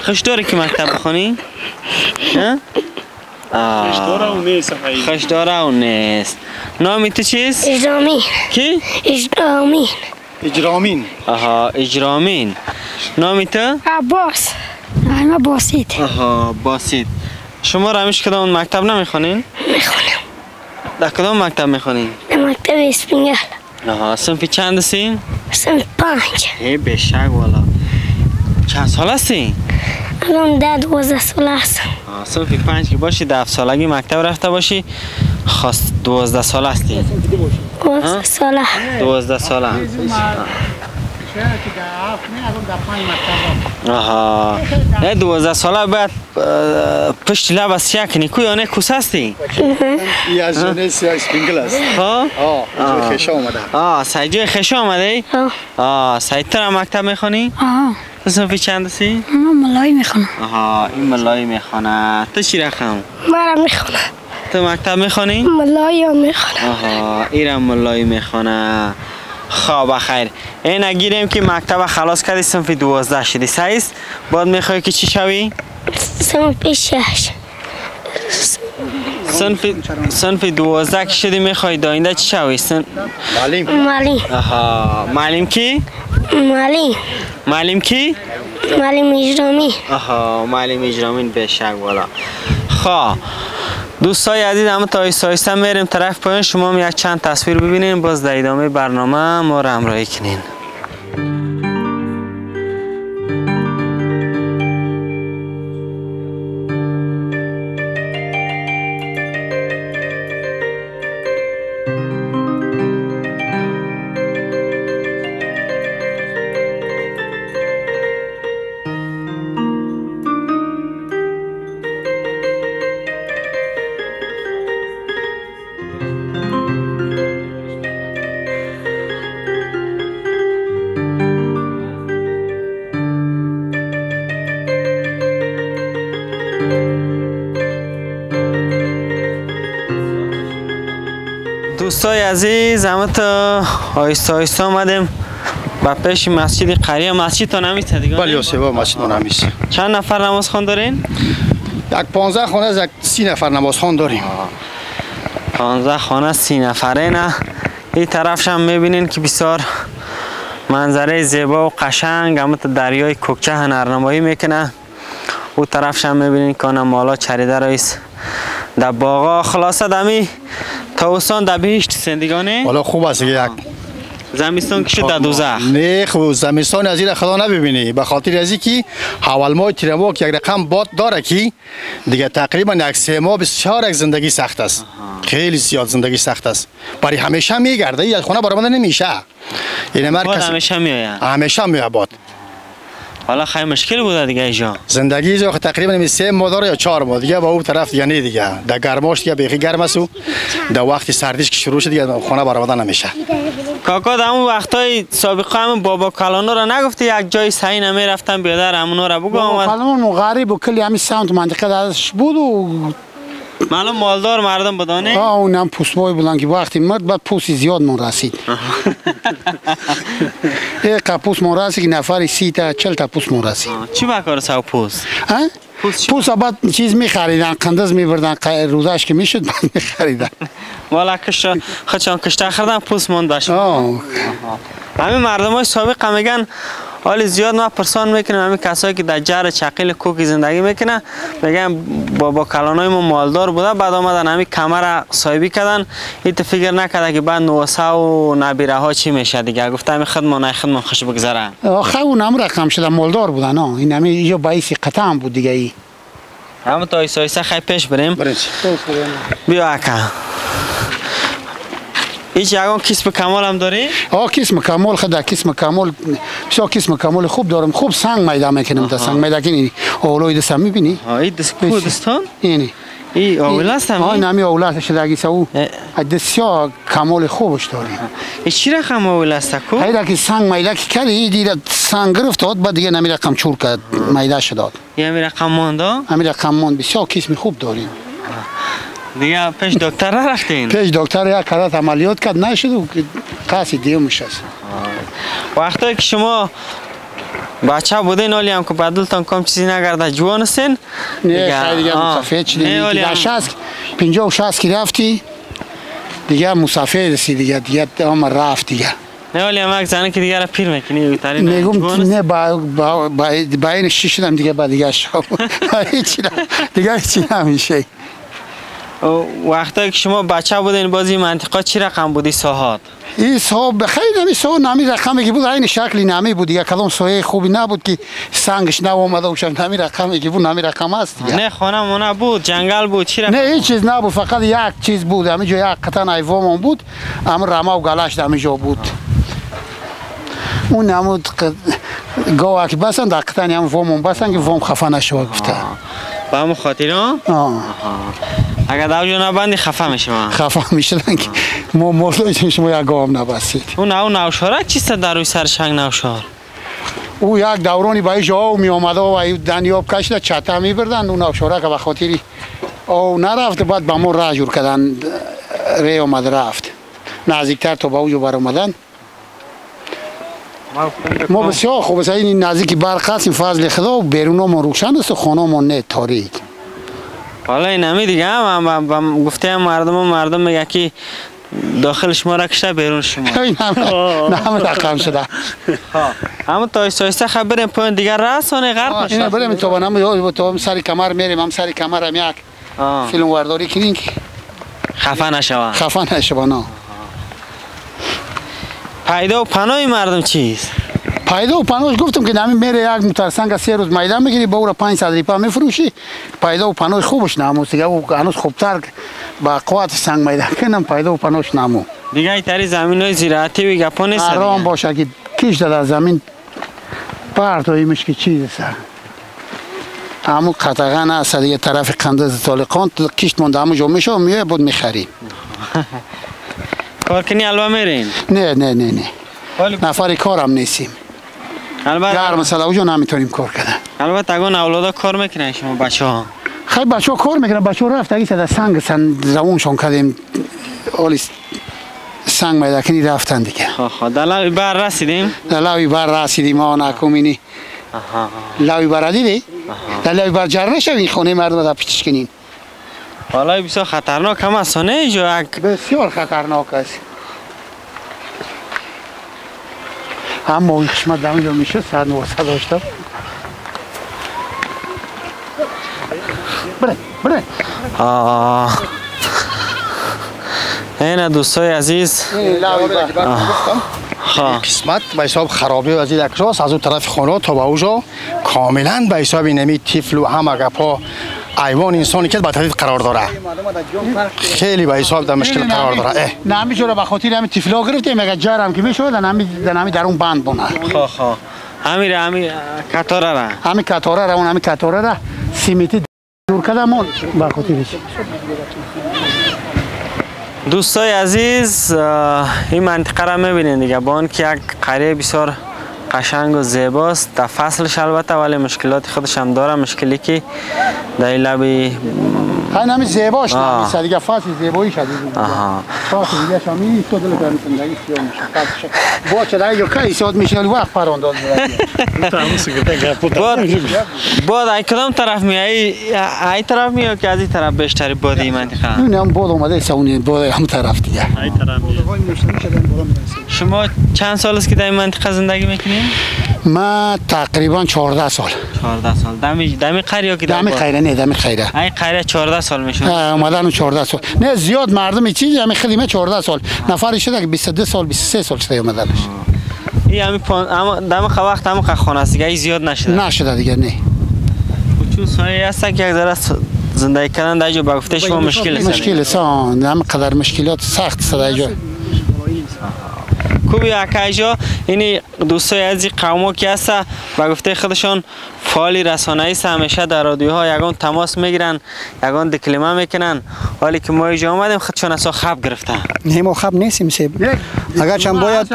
Speaker 1: خوش داری که مکتب بخونی؟ خوش داره و نیست نامی تو چیست؟
Speaker 4: اجرامی
Speaker 1: کی؟
Speaker 4: اجرامی
Speaker 5: اجرامین.
Speaker 1: آها اجرامین. نامی تو؟
Speaker 4: عباس. ما باسید
Speaker 1: آها باسید شما رمیش کدام مکتب نمی‌خونین؟
Speaker 4: می‌خونم.
Speaker 1: در کدام مکتب می‌خونین؟
Speaker 4: در مکتب اسپینگل
Speaker 1: آها صنف چند هستین؟
Speaker 4: سن پنج.
Speaker 1: ای بشک والا. چند سال هستی؟
Speaker 4: الان ده دوازده سال هستم.
Speaker 1: آه، صنف پنج که باشی ده سالگی مکتب رفته باشی خواست دوازده سال هستی.
Speaker 4: دوازده ساله.
Speaker 1: دوازده ساله. آها. نه دوازده ساله بعد اه، پشت لب از چیا کنی کوی آنه کوس هستی؟
Speaker 5: ای از جنه سیاه اسپینگل است
Speaker 1: ها؟
Speaker 5: آه اومده
Speaker 1: آه. سایجوی خش آمده
Speaker 4: آه.
Speaker 1: آه سایت تر مکتب می‌خونی؟
Speaker 4: آه.
Speaker 1: تو صنفی چند هستی؟
Speaker 4: من ملایی می‌خونم.
Speaker 1: آها این ملایی می‌خونه. تو چی رقم؟
Speaker 4: مرا می‌خونم
Speaker 1: تو مکتب می‌خونی؟
Speaker 4: ملایی هم می‌خونم
Speaker 1: آها ایرم ملایی می‌خونه. خواب خیر. این نگیریم که مکتب خلاص کردی صنف دوازده شدی. سایست بعد می‌خوای که چی شوی؟
Speaker 4: پیش شش.
Speaker 1: صنف صنف دوازده که شدی می‌خوای. داینده چی شوی؟ سن...
Speaker 5: معلم.
Speaker 4: معلم.
Speaker 1: آها. معلم کی؟
Speaker 4: معلم.
Speaker 1: معلم کی؟
Speaker 4: معلم اجرامی.
Speaker 1: آها معلم اجرامین به شک والا خب. دوستای عزیز همه تا آیسته میریم طرف پایین. شما هم یک چند تصویر ببینین. باز در ادامه برنامه ما را همراهی کنین. تا آیسته آیسته آمدیم با پیش مسجد قریه. مسجد تا نمیسته دیگه؟
Speaker 5: بله سیوا مسجد نمیشه
Speaker 1: چند نفر نماز خوان دارین؟
Speaker 5: یک پانزده خانه از یک سی نفر نماز خان داریم.
Speaker 1: 15 خانه سی نفره نه؟ این طرفش هم می‌بینین که بسیار منظره زیبا و قشنگ. همه تا دریای کوکچه هنرنمایی می‌کنه او طرفش هم می‌بینین که مالا چریده رئیس در باغا خلاصه دمی. تاوستان در بهشت زندگانه؟
Speaker 5: حالا خوب است یک
Speaker 1: زمستان که شد در دوزخ؟
Speaker 5: نه خب زمستان از این خدا نببینی به خاطر از که حوال ماه که یک رقم باد داره که دیگه تقریبا یک سه ماه بسیار یک زندگی سخت است. خیلی زیاد زندگی سخت است. برای همیشه میگرده یک خونه برآمده نمیشه. یعنی مرکز
Speaker 1: همیشه میآید.
Speaker 5: همیشه میاد باد.
Speaker 1: حالا خیلی مشکل بوده دیگه اینجا
Speaker 5: زندگی اینجا خب تقریبا نمی سه ماه داره یا چهار ماه دیگه با اون طرف دیگه نه دیگه. در گرماش دیگه بیخی گرم است و در وقت سردیش که شروع شد دیگه خونه برآمده نمیشه.
Speaker 1: کاکا در اون وقتای سابقه هم بابا کلانو را نگفتی یک جای صحیح نمی رفتن بیادر همونو را بگو آمد.
Speaker 2: خانم غریب و کلی همین سمت منطقه درش بود و
Speaker 1: معلوم مالدار مردم بدانه
Speaker 2: آه اونم پوستمای بودن که وقتی مرد بعد پوستی زیاد من رسید یک پوست من رسید که نفر سی تا چل تا پوست من رسید
Speaker 1: چی بکار سو پوست؟ پوست
Speaker 2: پوست بعد چیز میخریدن قندز میبردن روزش که می‌شد بعد میخریدن
Speaker 1: والا کش خودشان کشته خردن پوست من داشت
Speaker 2: آه
Speaker 1: همین مردم های سابق هم میگن حالی زیاد ما پرسان می‌کنیم همین کسایی که در جر چقیل کوکی زندگی می‌کنن. میگن بابا کلانای ما مالدار بوده بعد آمدن همین کمر صاحبی کردن. ایت فکر نکرده که بعد نوسه و نبیره ها چی میشه دیگه. گفته همین خدمه نه خدمه خوش بگذره
Speaker 2: آخه اونم رقم شده مالدار بودن آه. این همین اینجا باعث قطع هم بود دیگه ای.
Speaker 1: همه تا ایسا ایسا خیلی پیش بریم. بیا اکا. هیچ یگان کسب کمال هم داری؟
Speaker 2: آه کسم کمال خدا کسم کمال بسیار کسم کمال خوب دارم. خوب سنگ میدا می‌کنم تا سنگ میدا کنی اولوی دستم می‌بینی؟
Speaker 1: آه این دست کردستان؟
Speaker 2: اینی
Speaker 1: ای اول است
Speaker 2: آه
Speaker 1: هم
Speaker 2: نمی اولاد شدگی سو
Speaker 1: اه.
Speaker 2: بسیار کمال خوبش داریم
Speaker 1: این چی رقم اول است کو؟
Speaker 2: هیدا که سنگ میدا که کردی دیگه سنگ گرفت داد بعد دیگه نمی رقم چور کرد میدا شد
Speaker 1: یه می رقم مانده
Speaker 2: همین رقم من بسیار کسم خوب داریم.
Speaker 1: دیگه پیش دکتر را رفتین؟
Speaker 2: پیش دکتر یک کارت عملیات کرد. نشد و کسی دیگه میشه
Speaker 1: وقتی که شما بچه بودین ولی هم که بدلتان کم چیزی نگرده. جوان هستین؟
Speaker 2: نه خیلی دیگه چی
Speaker 1: نه،
Speaker 2: دیگه شست پنجاه و شست که رفتی دیگه مسافر رسی دیگه دیگه هم رفت دیگه.
Speaker 1: نه ولی هم یک زنه که دیگه را پیر می‌کنی تاری نه
Speaker 2: با با با با این شش شدم دیگه؟ بعد دیگه شام. هیچ نه. دیگه چی نمیشه.
Speaker 1: وقتا که شما بچه بودین بازی منطقه چی رقم بودی ساحات
Speaker 2: این صاحب خیلی نمی صاحب نمی رقمی که بود این شکلی نمی بود. دیگه کدام سایه خوبی نبود که سنگش نو آمده و نمی رقمی که بود نمی رقم است دیگه.
Speaker 1: نه خانه مونه بود. جنگل بود. چی رقم
Speaker 2: نه هیچ چیز نبود. فقط یک چیز بود. همه جا یک قطن ایوام بود. اما رما و گلاش همه جا بود. اون نمود گاه که بسن در قطن هم وام بسن که وام خفه نشوه گفته.
Speaker 1: همون خاطر ها. اگر دو نبندی خفه میشه من
Speaker 2: خفه می‌شدن که ما محتاج شما یک گاه هم نبستید.
Speaker 1: اون او نوشارک چیست در روی سر شنگ نوشار.
Speaker 2: او یک دورانی با جا می آمده و دنیاب کشیده چتا می بردن. اون افشاره که به خاطری او نرفت بعد به ما راه جور کردن ری آمد رفت. نزدیکتر تا به اوجا بر آمدن. ما بسیار خوب است این نزدیک برق هستیم فضل خدا و بیرون ما روشن است و خانه ما نه تاریک.
Speaker 1: حالا این همی دیگه هم گفته هم مردم هم مردم میگه که داخل شما را کشته بیرون شما
Speaker 2: همه نه همه رقم شده
Speaker 1: اما تا آیسته خبریم پایین دیگر رسانه غرق
Speaker 2: این
Speaker 1: نشه
Speaker 2: بریم تو بنام تو هم سری کمر میریم هم سری کمر هم یک. فیلم ورداری کنیم که
Speaker 1: خفه نشوه
Speaker 2: خفه نشه بنا
Speaker 1: پیدا و پناه مردم چیست
Speaker 2: پیدا و پناهش گفتم که نمی میره یک موتر سنگ سه روز میدان می‌گیری با او را 500 ریپا میفروشی پیدا و پناهش خوبش نمو دیگه او هنوز خوبتر با قوت سنگ میدان کنم پیدا و پناهش نمو
Speaker 1: دیگه ای تری زمین های زیراعتی و گپا نیست
Speaker 2: آرام. باشه که کش داده از زمین پرتاییمش که چیز است همو قطغن است دیگه طرف قندز طالقان کشت مونده همو جا میشه و میوه بود می‌خریم
Speaker 1: کار کنی الوا میرین
Speaker 2: نه نه نه نه نفر کارم نیستیم گرم
Speaker 1: البته
Speaker 2: مثلا اوجا نمی‌تونیم کار کردن
Speaker 1: البته اگه اولادا کار می‌کنن شما بچه ها
Speaker 2: خیلی بچه ها کار می‌کنن. بچه ها رفت اگه صدا سنگ سن زمونشون کردیم اولی سنگ میده کنی رفتن دیگه.
Speaker 1: خواه خواه دلاوی بر رسیدیم؟
Speaker 2: در لوی بر رسیدیم ما نکومینی
Speaker 1: آها.
Speaker 2: لوی بر دیدی؟ در لوی بر جر خونه مردم در پیچش کنین.
Speaker 1: حالا بسیار خطرناک هم است نه
Speaker 2: بسیار خطرناک است. اما این قسمت دمیجا میشه صد نوسته داشتم بره بره
Speaker 1: آه. این دوستای عزیز.
Speaker 5: قسمت به حساب خرابی و از این اکراس از اون طرف خانه تا به اوجا کاملا به حساب نمی طفل و همه گپا ایوان انسانی که به تحت قرار داره خیلی به حساب در مشکل قرار داره اه.
Speaker 2: نمی شده به خاطر همین تفلا گرفتیم اگه جرم که می‌شود نمی نمی در اون بند بونه
Speaker 1: خواه خواه همین همین کتاره را
Speaker 2: همین کتاره را اون همین کتاره را سیمیتی دور کردم اون به خاطرش
Speaker 1: دوستای عزیز این منطقه را می‌بینید دیگه با آن که یک قریه بسیار قشنگ و زیباست در فصلش البته ولی مشکلات خودش هم داره مشکلی که این لبی
Speaker 2: خیلی همین زیباش. نمیشه. دیگه فصل زیبایی شد
Speaker 1: آها.
Speaker 2: فصل دیگه شامی تو دل کنی زندگی سیاه میشه. با چه دیگه که ایساد میشه ولی وقت پرانداز
Speaker 1: باد باد ای کدام طرف میایی ای طرف میاد که از این طرف بیشتری باد این منطقه
Speaker 2: این هم بود اومده سونی بود هم طرف دیگه.
Speaker 1: شما چند سال است که در این منطقه زندگی می‌کنید؟
Speaker 2: ما تقریبا 14 سال.
Speaker 1: 14 سال. دمی دمی قریه که
Speaker 2: دمی
Speaker 1: باد؟
Speaker 2: خیره نه دمی خیره.
Speaker 1: این قریه 14 سال میشون
Speaker 2: اومدن و 14 سال. نه زیاد مردم چیزی همین خیلی 14 سال. نفری شده که 22 سال 23 سال شده اومدنش.
Speaker 1: این همین پان... اما دم وقت هم خانه است دیگه. زیاد نشده.
Speaker 2: نشده دیگه نه.
Speaker 1: چون سایه هست که یک ذره زندگی کردن در اینجا با گفته شما مشکل است
Speaker 2: مشکل است. هم قدر مشکلات سخت است در
Speaker 1: خوبی اکایجا این دوستای از این قوما که هست با گفته خودشان فعالی رسانه‌ای است همیشه در رادیوها یگان تماس می‌گیرن یگان دکلمه می‌کنن. ولی که ما اینجا آمدیم خودشان اصلا خب گرفتن.
Speaker 3: نه ما خب نیستیم سیب اگر چند باید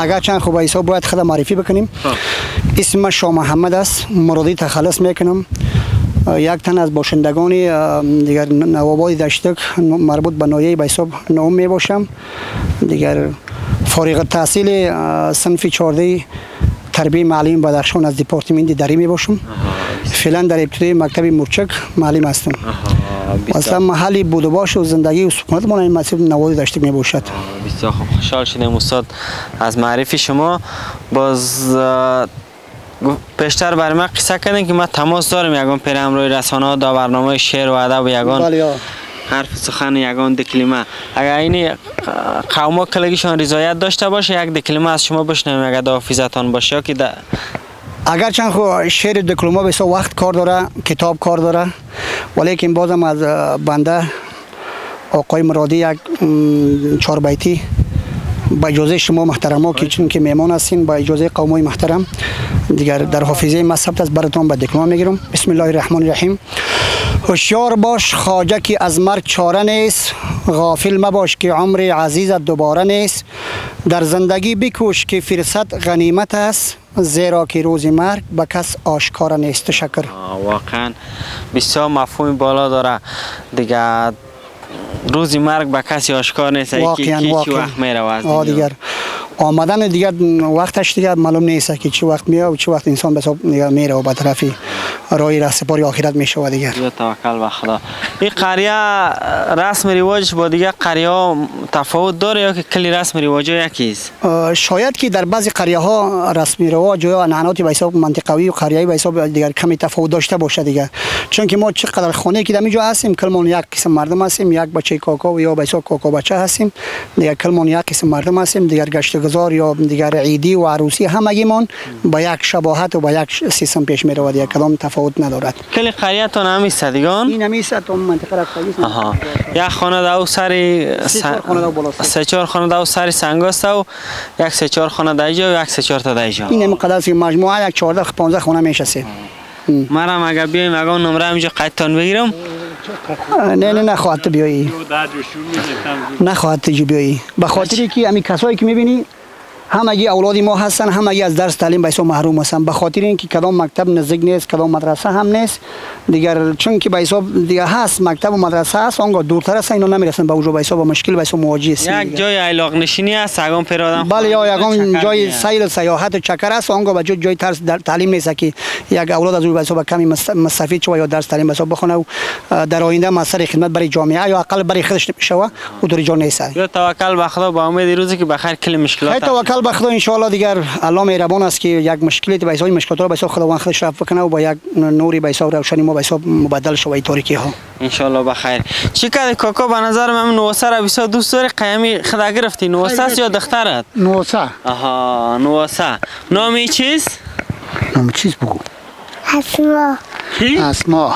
Speaker 3: اگر چند خوب ایسا باید خود معرفی بکنیم. اسم شاه محمد است. مرادی تخلص می‌کنم. یک تن از باشندگان دیگر نوابای دشتک مربوط به نایه بیساب نام می باشم دیگر فارغ التحصیل صنف 14 تربیه معلم بدخشان از دپارتمنت دری می باشم فعلا در ابتدای مکتب مرچک معلم هستم. اصلا محلی بود و باش و زندگی و سکونت ما این مسیر نوادی داشته می باشد.
Speaker 1: بسیار خوب. خوشحال شدیم استاد از معرفی شما. باز پیشتر برای من قصه کردین که من تماس دارم یگان پیر امروی رسانه ها دا برنامه شعر و ادب و یگان.
Speaker 3: بله.
Speaker 1: حرف سخن یگان دکلمه اگر این قوما کلگیشان رضایت داشته باشه یک دکلمه از شما بشنویم اگر دا حافظتان باشه که دا
Speaker 3: اگر چند خو شعر دیپلمه بسیار وقت کار داره کتاب کار داره ولیکن بازم از بنده آقای مرادی یک چهار بیتی با اجازه شما محترما که چون که میمان هستین با اجازه قومای محترم دیگر در حافظه ما ثبت است براتون به دیپلمه می‌گیرم. بسم الله الرحمن الرحیم. هوشیار باش خواجه که از مرگ چاره نیست. غافل مباش که عمر عزیزت دوباره نیست. در زندگی بکوش که فرصت غنیمت است. زیرا که روز مرگ به کس آشکار نیست. تشکر
Speaker 1: واقعا بسیار مفهوم بالا داره. دیگه روزی مرگ به کسی آشکار نیست
Speaker 3: واقعا
Speaker 1: کی چی
Speaker 3: واقعا.
Speaker 1: وقت میره از.
Speaker 3: دیگر. آمدن دیگر وقتش دیگر معلوم نیست که چه وقت میاد و چه وقت انسان به دیگر میره و به طرفی راه رهسپاری آخرت میشه دیگر.
Speaker 1: یا توکل به خدا. این قریه رسم رواجش با دیگه قریه ها تفاوت داره یا که کلی رسم رواج
Speaker 3: آه، شاید که در بعضی قریه ها رسمی رواج یا عنعنات به حساب منطقوی و قریه‌ای به حساب دیگر کمی تفاوت داشته باشه دیگر. چون که ما چقدر خانه که در اینجا هستیم کلمون یک قسم مردم هستیم یک بچه کاکا و یا به حساب کاکا بچه هستیم. دیگر کلمون یک قسم مردم هستیم دیگر گشت گذار یا دیگر عیدی و عروسی همگیمون با یک شباهت و با یک سیستم پیش می رود یک کدام تفاوت ندارد.
Speaker 1: کلی قریه تا همیست دیگان؟
Speaker 3: این همیشه تو منطقه را
Speaker 1: آها. یک خانه دو سری
Speaker 3: سه چهار خانه دو
Speaker 1: سری سنگاست و یک سه چهار خانه دایجا و یک سه چهار تا دایجا
Speaker 3: این هم قدر است که مجموعه یک 14 15 خانه میشه سه
Speaker 1: مرم اگر بیایم اگر نمره همینجا قیدتان بگیرم.
Speaker 3: نه نه نخواهد تو بیایی. نخواهد تو بیایی. به خاطری که همین کسایی که می‌بینی همگی اولادی ما هستن همگی از درس تعلیم به حساب محروم هستن به خاطر اینکه کدام مکتب نزدیک نیست کدام مدرسه هم نیست دیگر چون که به حساب دیگه هست مکتب و مدرسه هست آنگاه دورتر هستن اینا نمی‌رسن به اونجا به حساب مشکل به حساب مواجه هستن
Speaker 1: یک. جای ایلاق نشینی هست اگم پیر آدم
Speaker 3: بله یا یگان جای. سیر و سیاحت و چکر است آنگاه به جای جای ترس در تعلیم نیست که یک اولاد از روی به حساب کمی مستفید شوه یا درس تعلیم به حساب بخونه و در آینده مسئله خدمت برای جامعه یا اقل برای خودش شوه و در جا نیست
Speaker 1: یا توکل به خدا با امید روزی که بخیر کلی مشکلات
Speaker 3: توکل به خدا ان دیگر الله مهربان است که یک مشکلی به حساب مشکلات را به حساب خداوند خودش رفع کنه و با یک نوری به حساب روشنی ما به حساب مبدل شوه این تاریکی ها.
Speaker 1: انشالله بخیر چی کردی کاکا؟ به نظر من نوسه را بسیار دوست داری؟ قیمی خدا گرفتی. نوسه یا دخترت
Speaker 2: نوسا
Speaker 1: آها نوسه. نامی چیست؟
Speaker 2: نام چیز بگو؟
Speaker 4: اسما.
Speaker 1: کی
Speaker 2: اسما.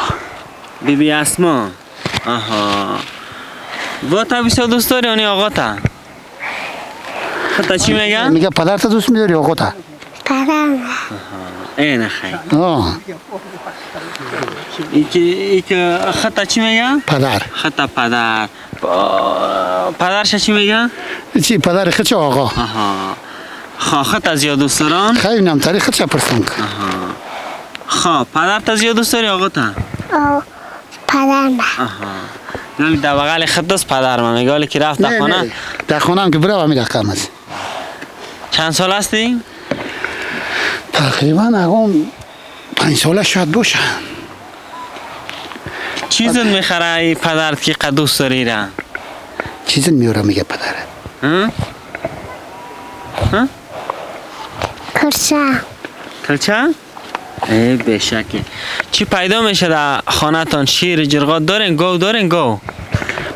Speaker 1: بی بی اسما. آها. با تا بسیار دوست داری اونی آقا تا؟ خدا چی میگن؟
Speaker 2: میگه پدر تا دوست میداری آقا تا
Speaker 4: پرم
Speaker 1: این خیر
Speaker 2: آه
Speaker 1: ای که ای که خطا چی میگن؟
Speaker 2: پدر
Speaker 1: خطا پدر پدرش چی میگن؟
Speaker 2: چی پدر چه آقا
Speaker 1: آها خا خطا زیاد دوست دارن؟
Speaker 2: خیلی نام تاریخ خود چه پرسنگ
Speaker 1: خا پدر تا زیاد دوست داری آقا تا؟
Speaker 4: او پرم
Speaker 1: آها یعنی در بغل خط است پدر من میگه ولی که رفت در
Speaker 2: نه
Speaker 1: خانه
Speaker 2: نه در خانه هم که همین رقم است
Speaker 1: چند سال هستی؟
Speaker 2: تقریبا اقام پنج ساله شاید باشه
Speaker 1: چیزت می‌خره ای پدرت که قد دوست داری را؟
Speaker 2: چیزی میاره میگه پدر؟
Speaker 1: ها؟
Speaker 4: کرسه
Speaker 1: کلچه؟ ای بشکی چی پیدا میشه در خانه تان شیر جرغات دارین گو دارین گو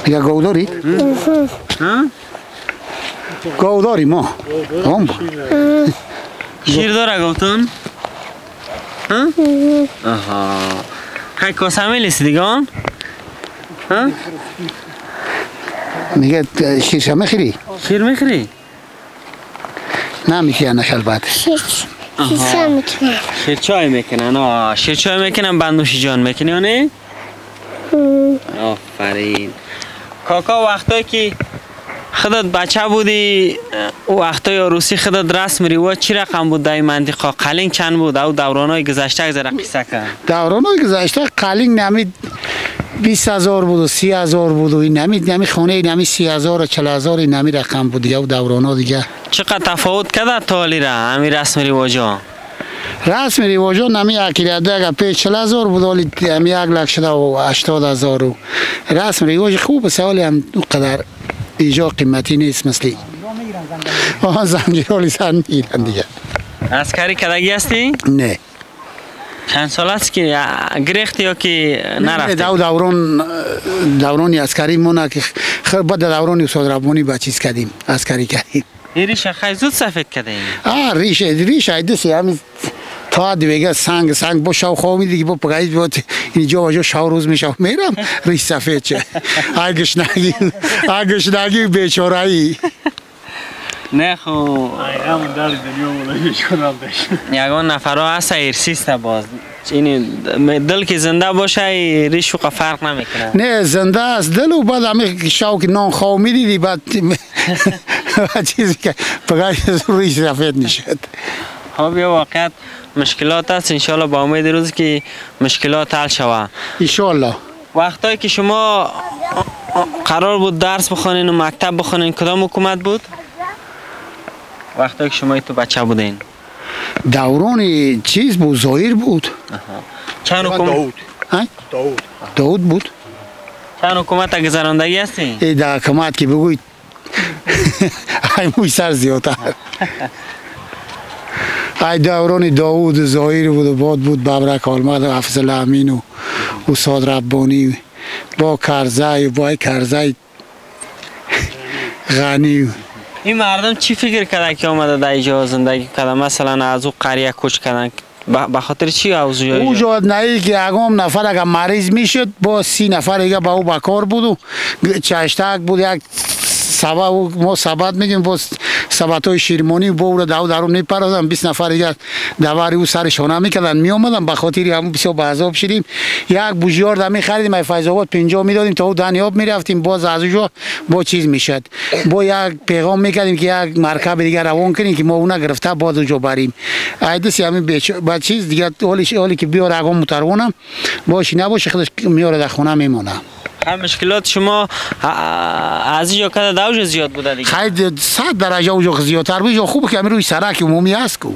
Speaker 2: میگه گوداری
Speaker 1: ها؟
Speaker 2: گوداری ما با
Speaker 1: شیر داره؟ ها؟ آها خیلی کاسه میلیسی دیگان؟ ها؟
Speaker 2: میگه شیرشه میخیری
Speaker 1: شیر می‌خری؟
Speaker 2: نه میگه نشل بعد
Speaker 4: شیش شیشه می‌کنه
Speaker 1: شیر چای می‌کنن آه شیر چای می‌کنن بندوشی جان می‌کنی یا نه؟ آفرین کاکا وقتایی که خودت بچه بودی وقتای عروسی خودت رسم رواج چی رقم بود در منطقه قلنگ چند بود؟ او دورانای گذشته زره قصه کن
Speaker 2: دوران های گذشته قلینگ نمید بیست هزار بود و سی هزار بود و این نمید. نمی خانه نمی سی هزار و چل هزار این نمی رقم بود. دیگه و دوران ها دیگه.
Speaker 1: چقدر تفاوت کرده تالی را؟ همین رسم رواج ها
Speaker 2: رسم رواجا نمی اکیلیت اگر پیش چل هزار بود ولی همی یک لک شده و هشتاد هزار و رسم رواج خوب سوالی هم قدر ایجا قیمتی نیست مثلی آه زنجیرالی سر می‌گیرن دیگه.
Speaker 1: اسکری کدگی هستی؟
Speaker 2: نه.
Speaker 1: چند سال است که گرفت یا که نرفتی؟
Speaker 2: دو دوران دورانی اسکری مونا که خیر بعد دوران استاد ربانی با چیز کردیم اسکری کردیم.
Speaker 1: این ریش خیلی زود سفید کرده این
Speaker 2: آه ریش ریش ایدسی همین تا دیگه سنگ سنگ با شاو خواهی دیگه با پگاهی بود اینجا و شاو روز میشم میرم ریش سفید چه؟ آگش نگی آگش نگی بیچارایی
Speaker 1: نه خو.
Speaker 8: همون در دنیا مولایش کنم
Speaker 1: یگان نفرها هست ارسیست باز. این دل که زنده باشه ریش و فرق نمی‌کنه.
Speaker 2: نه زنده است. دل و بعد همه شاو که نان خواهی می‌دیدی بعد چیزی که پگاهی ریش سفید نشد
Speaker 1: خب یه واقعیت مشکلات هست. انشالله با امید روز که مشکلات حل شوه.
Speaker 2: انشالله
Speaker 1: وقتایی که شما قرار بود درس بخونین و مکتب بخونین کدام حکومت بود؟ وقتایی که شما تو بچه بودین.
Speaker 2: دوران چیز بود زایر بود.
Speaker 1: چند حکومت؟
Speaker 5: داود.
Speaker 2: ها؟
Speaker 5: داود.
Speaker 2: داود بود.
Speaker 1: چند حکومت گذراندگی هستی؟
Speaker 2: ای در حکومت که بگوید ای موی سر زیادتر. ای دوران داود زایر بود و باد بود ببرک آلمد و حفظ الامین و استاد ربانی با کرزای با ای کرزای غنی.
Speaker 1: این مردم چی فکر کردن که آمده در اینجا زندگی کردن؟ مثلا از او قریه کوچ کردن. به خاطر چی از
Speaker 2: او جا نه که اگام نفر اگر مریض می‌شد با سی نفر دیگه با او بکار بود و چشتک بود یک سبب ما سبت میگیم با سبت های شیرمانی با او را دو درو نیپردن 20 نفر دیگه دواری او سر شانه می‌کردن می آمدن به خاطر همون بسیار به عذاب شدیم. یک بوجیار دمی خریدیم ای فیض آباد 50 می‌دادیم تا او دنیاب می‌رفتیم. باز از اونجا با چیز می‌شد. با یک پیغام می‌کردیم که یک مرکب دیگه روان کنیم که ما اون گرفته باز اونجا بریم. ایدسی همین با چیز دیگه حالی که بیار اگام مترونم باشی نباشه خودش میاره در خونه
Speaker 1: هم مشکلات شما از اینجا کده دوج زیاد بوده دیگه.
Speaker 2: خیلی صد درجه اونجا زیادتر بود. خوب که روی سرک عمومی هست کو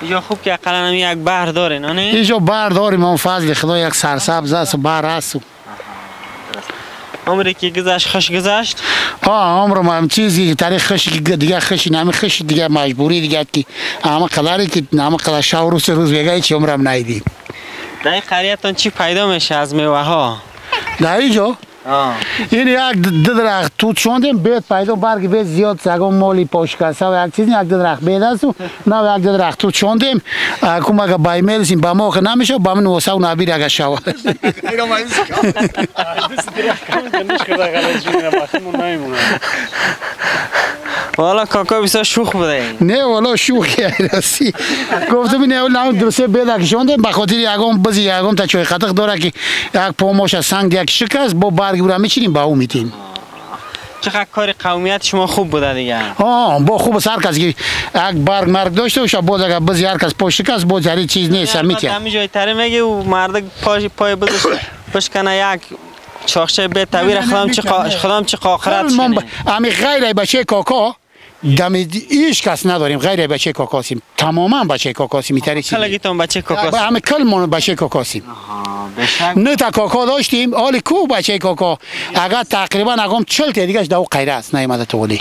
Speaker 1: اینجا خوب که اقلا یک بحر داره نه
Speaker 2: اینجا بحر داریم ما فضل خدا یک سرسبز است بحر هست.
Speaker 1: عمری که گذشت خش گذشت؟
Speaker 2: آه عمر ما هم چیزی تاریخ که دیگه خش نمی خش دیگه مجبوری دیگه که اما قدری که نام قدر شاو روز روز بگه چی عمرم نیدیم
Speaker 1: در قریتون چی پیدا میشه از میوه ها
Speaker 2: در اینجا این یک درخت توت شوندیم بیت پیدا برگ بیت زیاد سگم مالی پاشکسته و یک چیزی یک درخت بیت است و نه یک درخت توت شوندیم کم اگه بای میلسیم با ما که نمیشه با من واسه و نبیر اگه شود
Speaker 1: والا کاکا بسیار شوخ بوده
Speaker 2: نه والا شوخی راستی گفتم این اول نام درسته بیت شوندیم به خاطر یگم بزی یگم تا چای خطق داره که یک پاماش سنگ یک شکست با برگ برا میچینیم با او میتیم.
Speaker 1: چقدر کار قومیت شما خوب بوده دیگه.
Speaker 2: آه با خوب سر کس که یک برگ مرگ داشته باشه باز اگر بزی هر کس پاش شکست باز هر چیز نیست میتیم
Speaker 1: همین جای تره میگه و مرد پای پای بزش بشکنه یک چاخشه به تعبیر خدام چه خدام چه قاخرت شنه
Speaker 2: امی غیر بچه کاکا دم هیچ کس نداریم. غیر بچه کاکاسیم تماما بچه کاکاسیم میتری چی
Speaker 1: کلگیتون بچه کاکاس
Speaker 2: همه کل بچه کاکاسیم نه تا کاکا داشتیم حالی کو بچه کاکا. اگر تقریبا اگم چل تا دیگه دو غیر است نیامده تولی.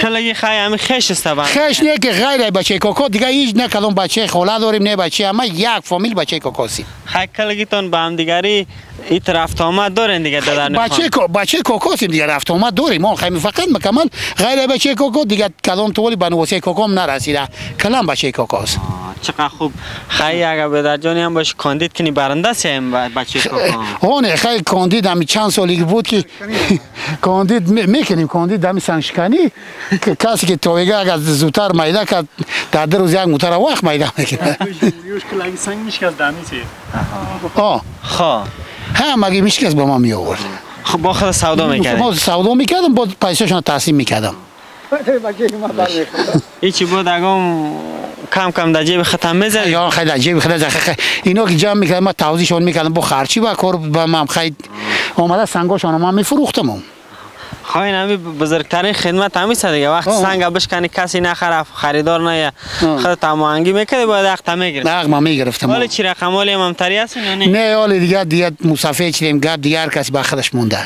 Speaker 1: کلگی خای همین خش است با
Speaker 2: خش نه که غیر بچه کاکا دیگه هیچ نه کدوم بچه خاله داریم نه بچه اما یک فامیل بچه کاکاسیم
Speaker 1: خای کلگیتون با هم دیگری این رفت آمد دارین دیگه در
Speaker 2: بچه کو بچه کوکاسیم دیگه رفت آمد داریم. ما خیلی فقط مکمل غیر بچه کوکو دیگه کلام تولی بنواسه کوکوم نرسیده. کلام بچه کوکاس
Speaker 1: چقدر خوب خیلی اگر به در جانی هم باش کاندید کنی برنده سیم بچه کوکو
Speaker 2: آنه خیلی کاندید همی چند سالی بود که کاندید می‌کنیم کاندید همی سنگشکنی که کسی که تویگه اگر زودتر میده که در در روز یک موتر وقت میده می‌کنه.
Speaker 8: سنگ میشه از دمیسی
Speaker 2: آه.
Speaker 1: خواه
Speaker 2: هم مگه میشه با ما می آورد
Speaker 1: خب با خود سودا می‌کردیم.
Speaker 2: ما سودا می‌کردم با پیسهشون تقسیم می‌کردم.
Speaker 1: ایچی بود اگم کم کم در جیب ختم می‌زد
Speaker 2: یا خیلی در جیب خیلی اینا که جمع می‌کردم ما توضیحشون می‌کردم با خرچی با کار با من خیلی آمده سنگاشون ما میفروختم.
Speaker 1: خواهی نمی بزرگترین خدمت همی دیگه. وقت. سنگ بشکنی کسی نخره خریدار نه. خودت هماهنگی می‌کردی باید وقت می‌گرفت
Speaker 2: نه ما می‌گرفتم.
Speaker 1: ولی چی رقم؟ والی هم همتری هستی نه؟ نه
Speaker 2: نه حال دیگه دیگه مسافه چیدیم گپ دیگه هر کسی به خودش مونده.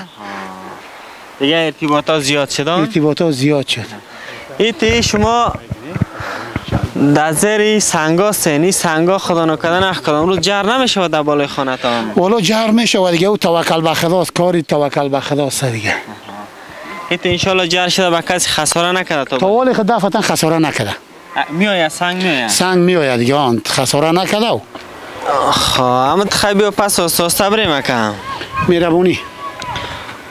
Speaker 1: دیگه ارتباط ها زیاد شد
Speaker 2: ارتباط ها زیاد شد.
Speaker 1: ایتی شما در زیر سنگا سنی سنگا خدا نکردن اخ کدام روز جر نمیشه در بالای خانه تا
Speaker 2: والا جر میشه و دیگه. او توکل به خداست کاری توکل به خداست دیگه.
Speaker 1: ایتی انشالله جر شده به کسی خساره نکرده
Speaker 2: تا والی خود دفعتا خساره نکده
Speaker 1: میآید؟ سنگ میآید؟
Speaker 2: سنگ میآید دیگه. آن خساره نکده و
Speaker 1: خب اما تخیل بیا پس استاد بریم مکم
Speaker 2: میربونی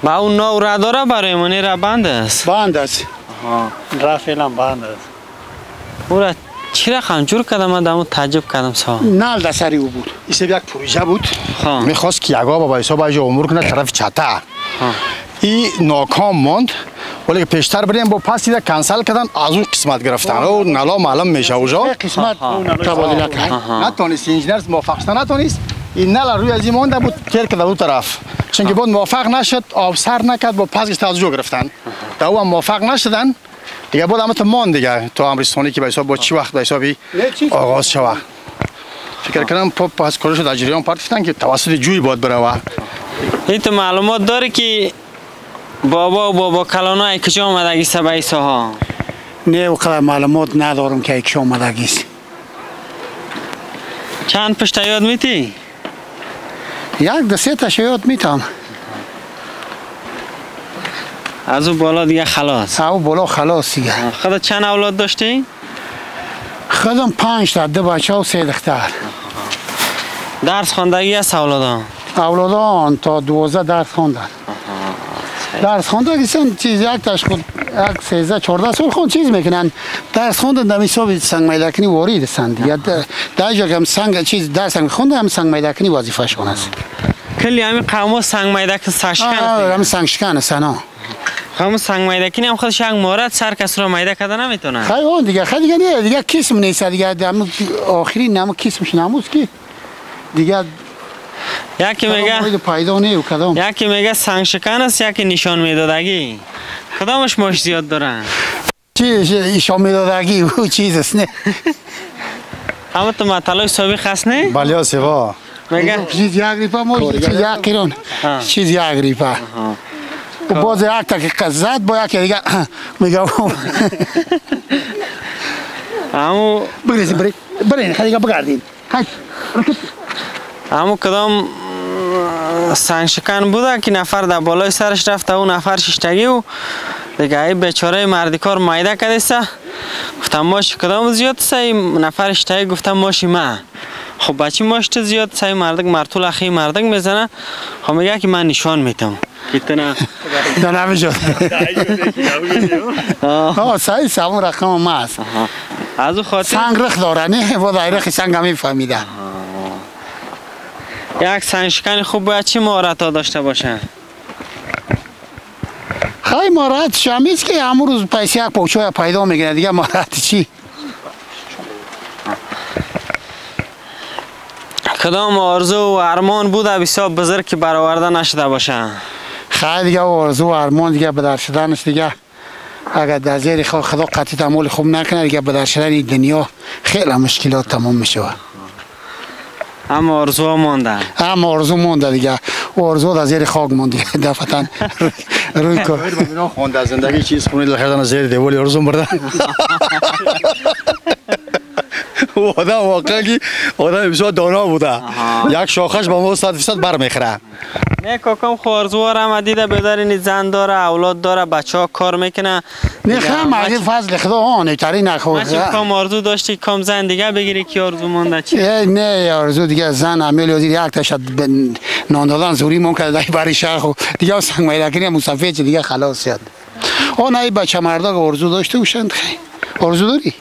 Speaker 1: با اون نو را داره برای منی را بند است.
Speaker 2: بند است.
Speaker 8: را فعلا بند است.
Speaker 1: او را چی رقم جور کردم من دمو تعجب کردم سا
Speaker 2: نل در سری او بود.
Speaker 5: این سب یک پروژه بود. می‌خواست که یگا با حساب ایجا امور کنه طرف چته. این ناکام ماند. ولی پیشتر بریم با پس دیده کنسل کردن از اون قسمت گرفتن. و نلا معلوم میشه اوجا
Speaker 2: قسمت. تبادله کرد.
Speaker 5: نتونست انجینر موفق شد نتونست. این نل روی از این مانده بود تیر کرد اون طرف. چون که بود موفق نشد آب سر نکرد با پس از جو گرفتن. در او هم موفق نشدن. دیگه بود همه مان دیگه. تو امرستانی که به حساب با چی وقت به حسابی آغاز شود فکر کنم پاپ از کارش در جریان پرتفتن که توسط جوی باد بره
Speaker 1: این تو معلومات داره که بابا و بابا کلانا ای کجا آمدگی سبایی ها
Speaker 2: نه او قدر معلومات ندارم که یک آمدگیست
Speaker 1: چند پشت یاد میتی؟
Speaker 2: یک دو سه تاش یاد می‌تونم
Speaker 1: از او بالا دیگه خلاص.
Speaker 2: او بالا خلاص دیگه.
Speaker 1: خدا چند اولاد داشتی؟
Speaker 2: خودم پنج تا دو بچه و سه دختر.
Speaker 1: درس خواندگی است اولادان؟
Speaker 2: اولادان تا دوازده درس خواندن. درس خواندن کسان چیز یک تاش خود یک سیزده چهارده سال خون چیز می‌کنن. درس خواندن در حساب سنگ میدکنی وارد هستند دیگه د- در جا هم سنگ چیز درس هم خوندن هم سنگ میدکنی وظیفه شون است.
Speaker 1: کلی همین قوم سنگ
Speaker 2: آه،
Speaker 1: است
Speaker 2: هم سنگ شکن است
Speaker 1: قوم سنگ میدکی هم خودش یک مورد سر کس را میده کده نمی‌تونه.
Speaker 2: خیلی اون دیگه خیلی دیگه نه دیگه کسم نیست دیگه دم آخری نمو کسمش نموز کی؟ دیگه
Speaker 1: یکی میگه
Speaker 2: پیدا نه و کدام؟
Speaker 1: یکی میگه سنگ شکن است یکی نشان میدادگی. کدامش ماش زیاد دارن؟
Speaker 2: چی ایشان میدادگی او چیز است نه.
Speaker 1: اما تو مطلع سابق هست نه؟
Speaker 5: بله سوا
Speaker 1: میگه
Speaker 2: چیز یک ریپا ما چیز یک کرون
Speaker 1: آه.
Speaker 2: چیز یک ریپا. و باز یک تا که زد با یک دیگه میگه
Speaker 1: امو
Speaker 2: بگریزیم بری برین خیلی دیگه بگردین های
Speaker 1: امو کدام سنگ شکن بوده که نفر در بالای سرش رفته اون نفر ششتگی و دیگه ای بیچاره مردی کار مایده کدیسته گفتم ماش کدام زیاد سه نفر شتگی گفتم ماشی ما خب بچی ماشت زیاد سه مردک مرتول اخی مردک می‌زنه خب میگه که من نشان میتم کتنا
Speaker 2: در نمی جد آه سعی سمون رقم ما است
Speaker 1: از او خاطر
Speaker 2: سنگ رخ داره نه با دایره سنگ همی فهمیده
Speaker 1: یک سنگ شکن خوب باید چی مهارت ها داشته باشه
Speaker 2: خیلی مارات شمیز که همون روز پیسی یک پوچو پیدا می‌گیره دیگه مارات چی
Speaker 1: کدام آرزو و ارمان بوده بسیار بزرگ که برآورده نشده باشه
Speaker 2: خیلی دیگه و آرزو و ارمان دیگه به در شدنش دیگه. اگر در زیر خدا خدا قطعی تمول خوب نکنه دیگه به در شدن این دنیا خیلی مشکلات تمام میشه.
Speaker 1: اما آرزو ها مانده
Speaker 2: اما آرزو مونده دیگه. و آرزو در زیر خاک موند دیگه دفعتا روی کار.
Speaker 5: خون در زندگی چیز خونی دل کردن زیر دیوالی آرزو برده و آدم واقعا آدم بسیار دانا بوده. یک شاخش با ما صد فیصد بر می‌خره
Speaker 1: نه کاکام خو آرزو ها را هم دیده بدار این زن داره اولاد داره بچه ها کار می‌کنه.
Speaker 2: نه خیلی فضل خدا آنه تری نخور.
Speaker 1: من کام آرزو داشتی کام زن دیگه بگیری که آرزو مانده چی؟
Speaker 2: نه آرزو دیگه زن عمل وزیر یک تاشد نان دادن زوری مون کرده برای شهر. خو دیگه سنگ میده کنی مصفه چه دیگه خلاص شد. آن ای بچه مردا که آرزو داشته باشند خیلی. آرزو داری؟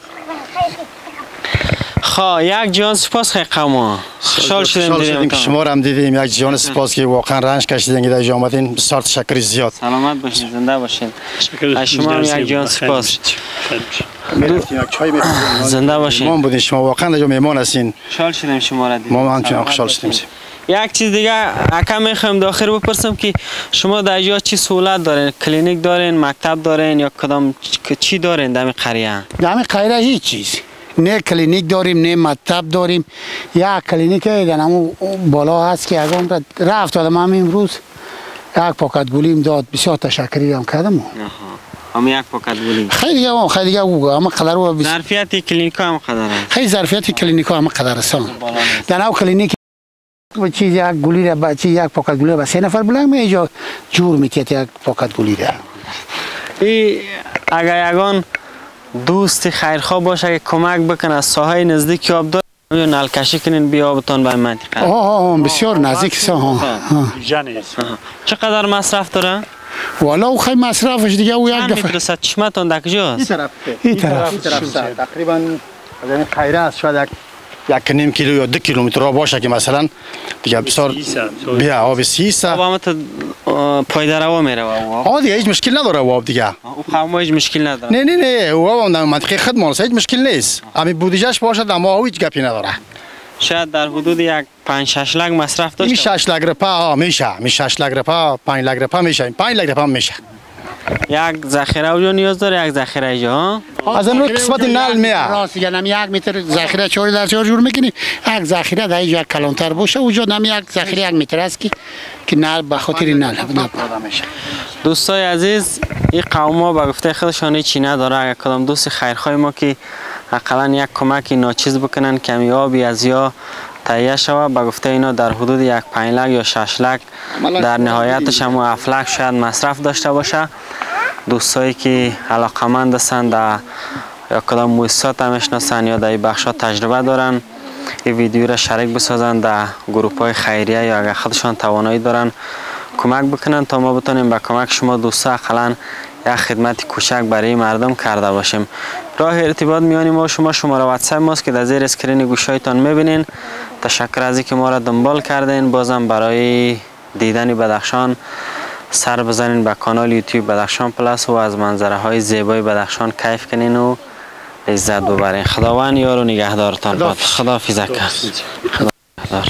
Speaker 1: خا یک جان سپاس خیلی قما خوشحال شدیم
Speaker 5: که شما را هم دیدیم. یک جان سپاس که واقعا رنج کشیدین که در اینجا آمدین. بسیار تشکر زیاد.
Speaker 1: سلامت باشین زنده باشین. از شما هم یک جان سپاس. زنده باشین.
Speaker 5: مهمان بودین. شما واقعا در مهمان هستین.
Speaker 1: خوشحال شدیم شما را دیدیم.
Speaker 5: ما هم همچنین خوشحال. شدیم.
Speaker 1: یک چیز دیگه اکا می‌خوایم داخل بپرسم که شما در اینجا چی سهولت دارین؟ کلینیک دارین؟ مکتب دارین؟ یا کدام چی دارین در قریه؟
Speaker 2: در همین قریه هیچ چیز. نه کلینیک داریم نه مکتب داریم. یک کلینیک در همون بالا هست که را رفت آدم هم امروز یک پاکت گولیم داد. بسیار تشکری هم کردم.
Speaker 1: هم یک پاکت گولی
Speaker 2: خیلی هم خیلی او اما قدر رو بس...
Speaker 1: ظرفیت کلینیک هم قدره.
Speaker 2: خیلی ظرفیت کلینیک هم قدر است در او کلینیک چیز یک گولی را با چیز یک پاکت گولی را با سه نفر بلنگ می اینجا جور می‌کرد یک پاکت گولی را.
Speaker 1: ای اگر یگان دوست خیرخواه باشه که کمک بکنه از ساحه نزدیک آب دار یا نلکشی کنین بیا آبتان به منطقه
Speaker 2: آه آه بسیار نزدیک ها.
Speaker 1: چقدر مصرف داره؟
Speaker 2: والا او خیلی مصرفش دیگه او یک
Speaker 1: چند
Speaker 2: دفعه.
Speaker 1: میتر ست چشمتان در کجاست؟
Speaker 2: این طرف.
Speaker 5: تقریبا از این خیره است. شاید یک یک نیم کیلو یا دو کیلومتر را باشه که مثلا دیگه بسیار بیا آب سیسه.
Speaker 1: آب هم تا پایدر هوا میره
Speaker 5: آه دیگه هیچ مشکل نداره او آب دیگه.
Speaker 1: او هیچ مشکل نداره.
Speaker 5: نه نه نه او آب هم در منطقه خود مالس هیچ مشکل نیست. امی بودجهش باشد اما هیچ گپی نداره.
Speaker 1: شاید در حدود یک پنج شش لگ مصرف
Speaker 5: این
Speaker 1: داشته
Speaker 5: شش لگ رپا؟ ها میشه. می شش لگ رپا پنج لگ رپا میشه. پنج لگ رپا هم میشه.
Speaker 1: یک ذخیره اونجا نیاز داره یک ذخیره اینجا ها
Speaker 5: از اون روی قسمت نل میه
Speaker 2: راست نمی یک متر ذخیره چوری در چور جور می‌کنی یک ذخیره در اینجا یک کلانتر باشه اونجا نمی یک ذخیره یک متر است که که نل به خاطر نل
Speaker 1: دوستای عزیز این قوم ها به گفته خودشان هیچی نداره اگر کدام دوست خیرخواه ما که اقلا یک کمکی ناچیز بکنن کمی آبی از یا تهیه شود به گفته اینا در حدود یک پنج لک یا شش لک در نهایتش هم هفت لک شاید مصرف داشته باشه. دوستایی که علاقمند هستند در یا کدام موسسات هم می‌شناسن یا در بخش تجربه دارن این ویدیو را شریک بسازن در گروپ های خیریه یا اگر خودشان توانایی دارن کمک بکنن تا ما بتونیم به کمک شما دوستا اقلا یک خدمت کوچک برای مردم کرده باشیم. راه ارتباط میان ما و شما شماره واتساپ ماست که در زیر screen گوشیایتان می‌بینین. تشکر از اینکه ما را دنبال کردین. بازم برای دیدن بدخشان سر بزنین به کانال یوتیوب بدخشان پلاس و از منظره های زیبای بدخشان کیف کنین و لذت ببرین. خداوند یار و نگهدارتان باد. خدا فیزک خدا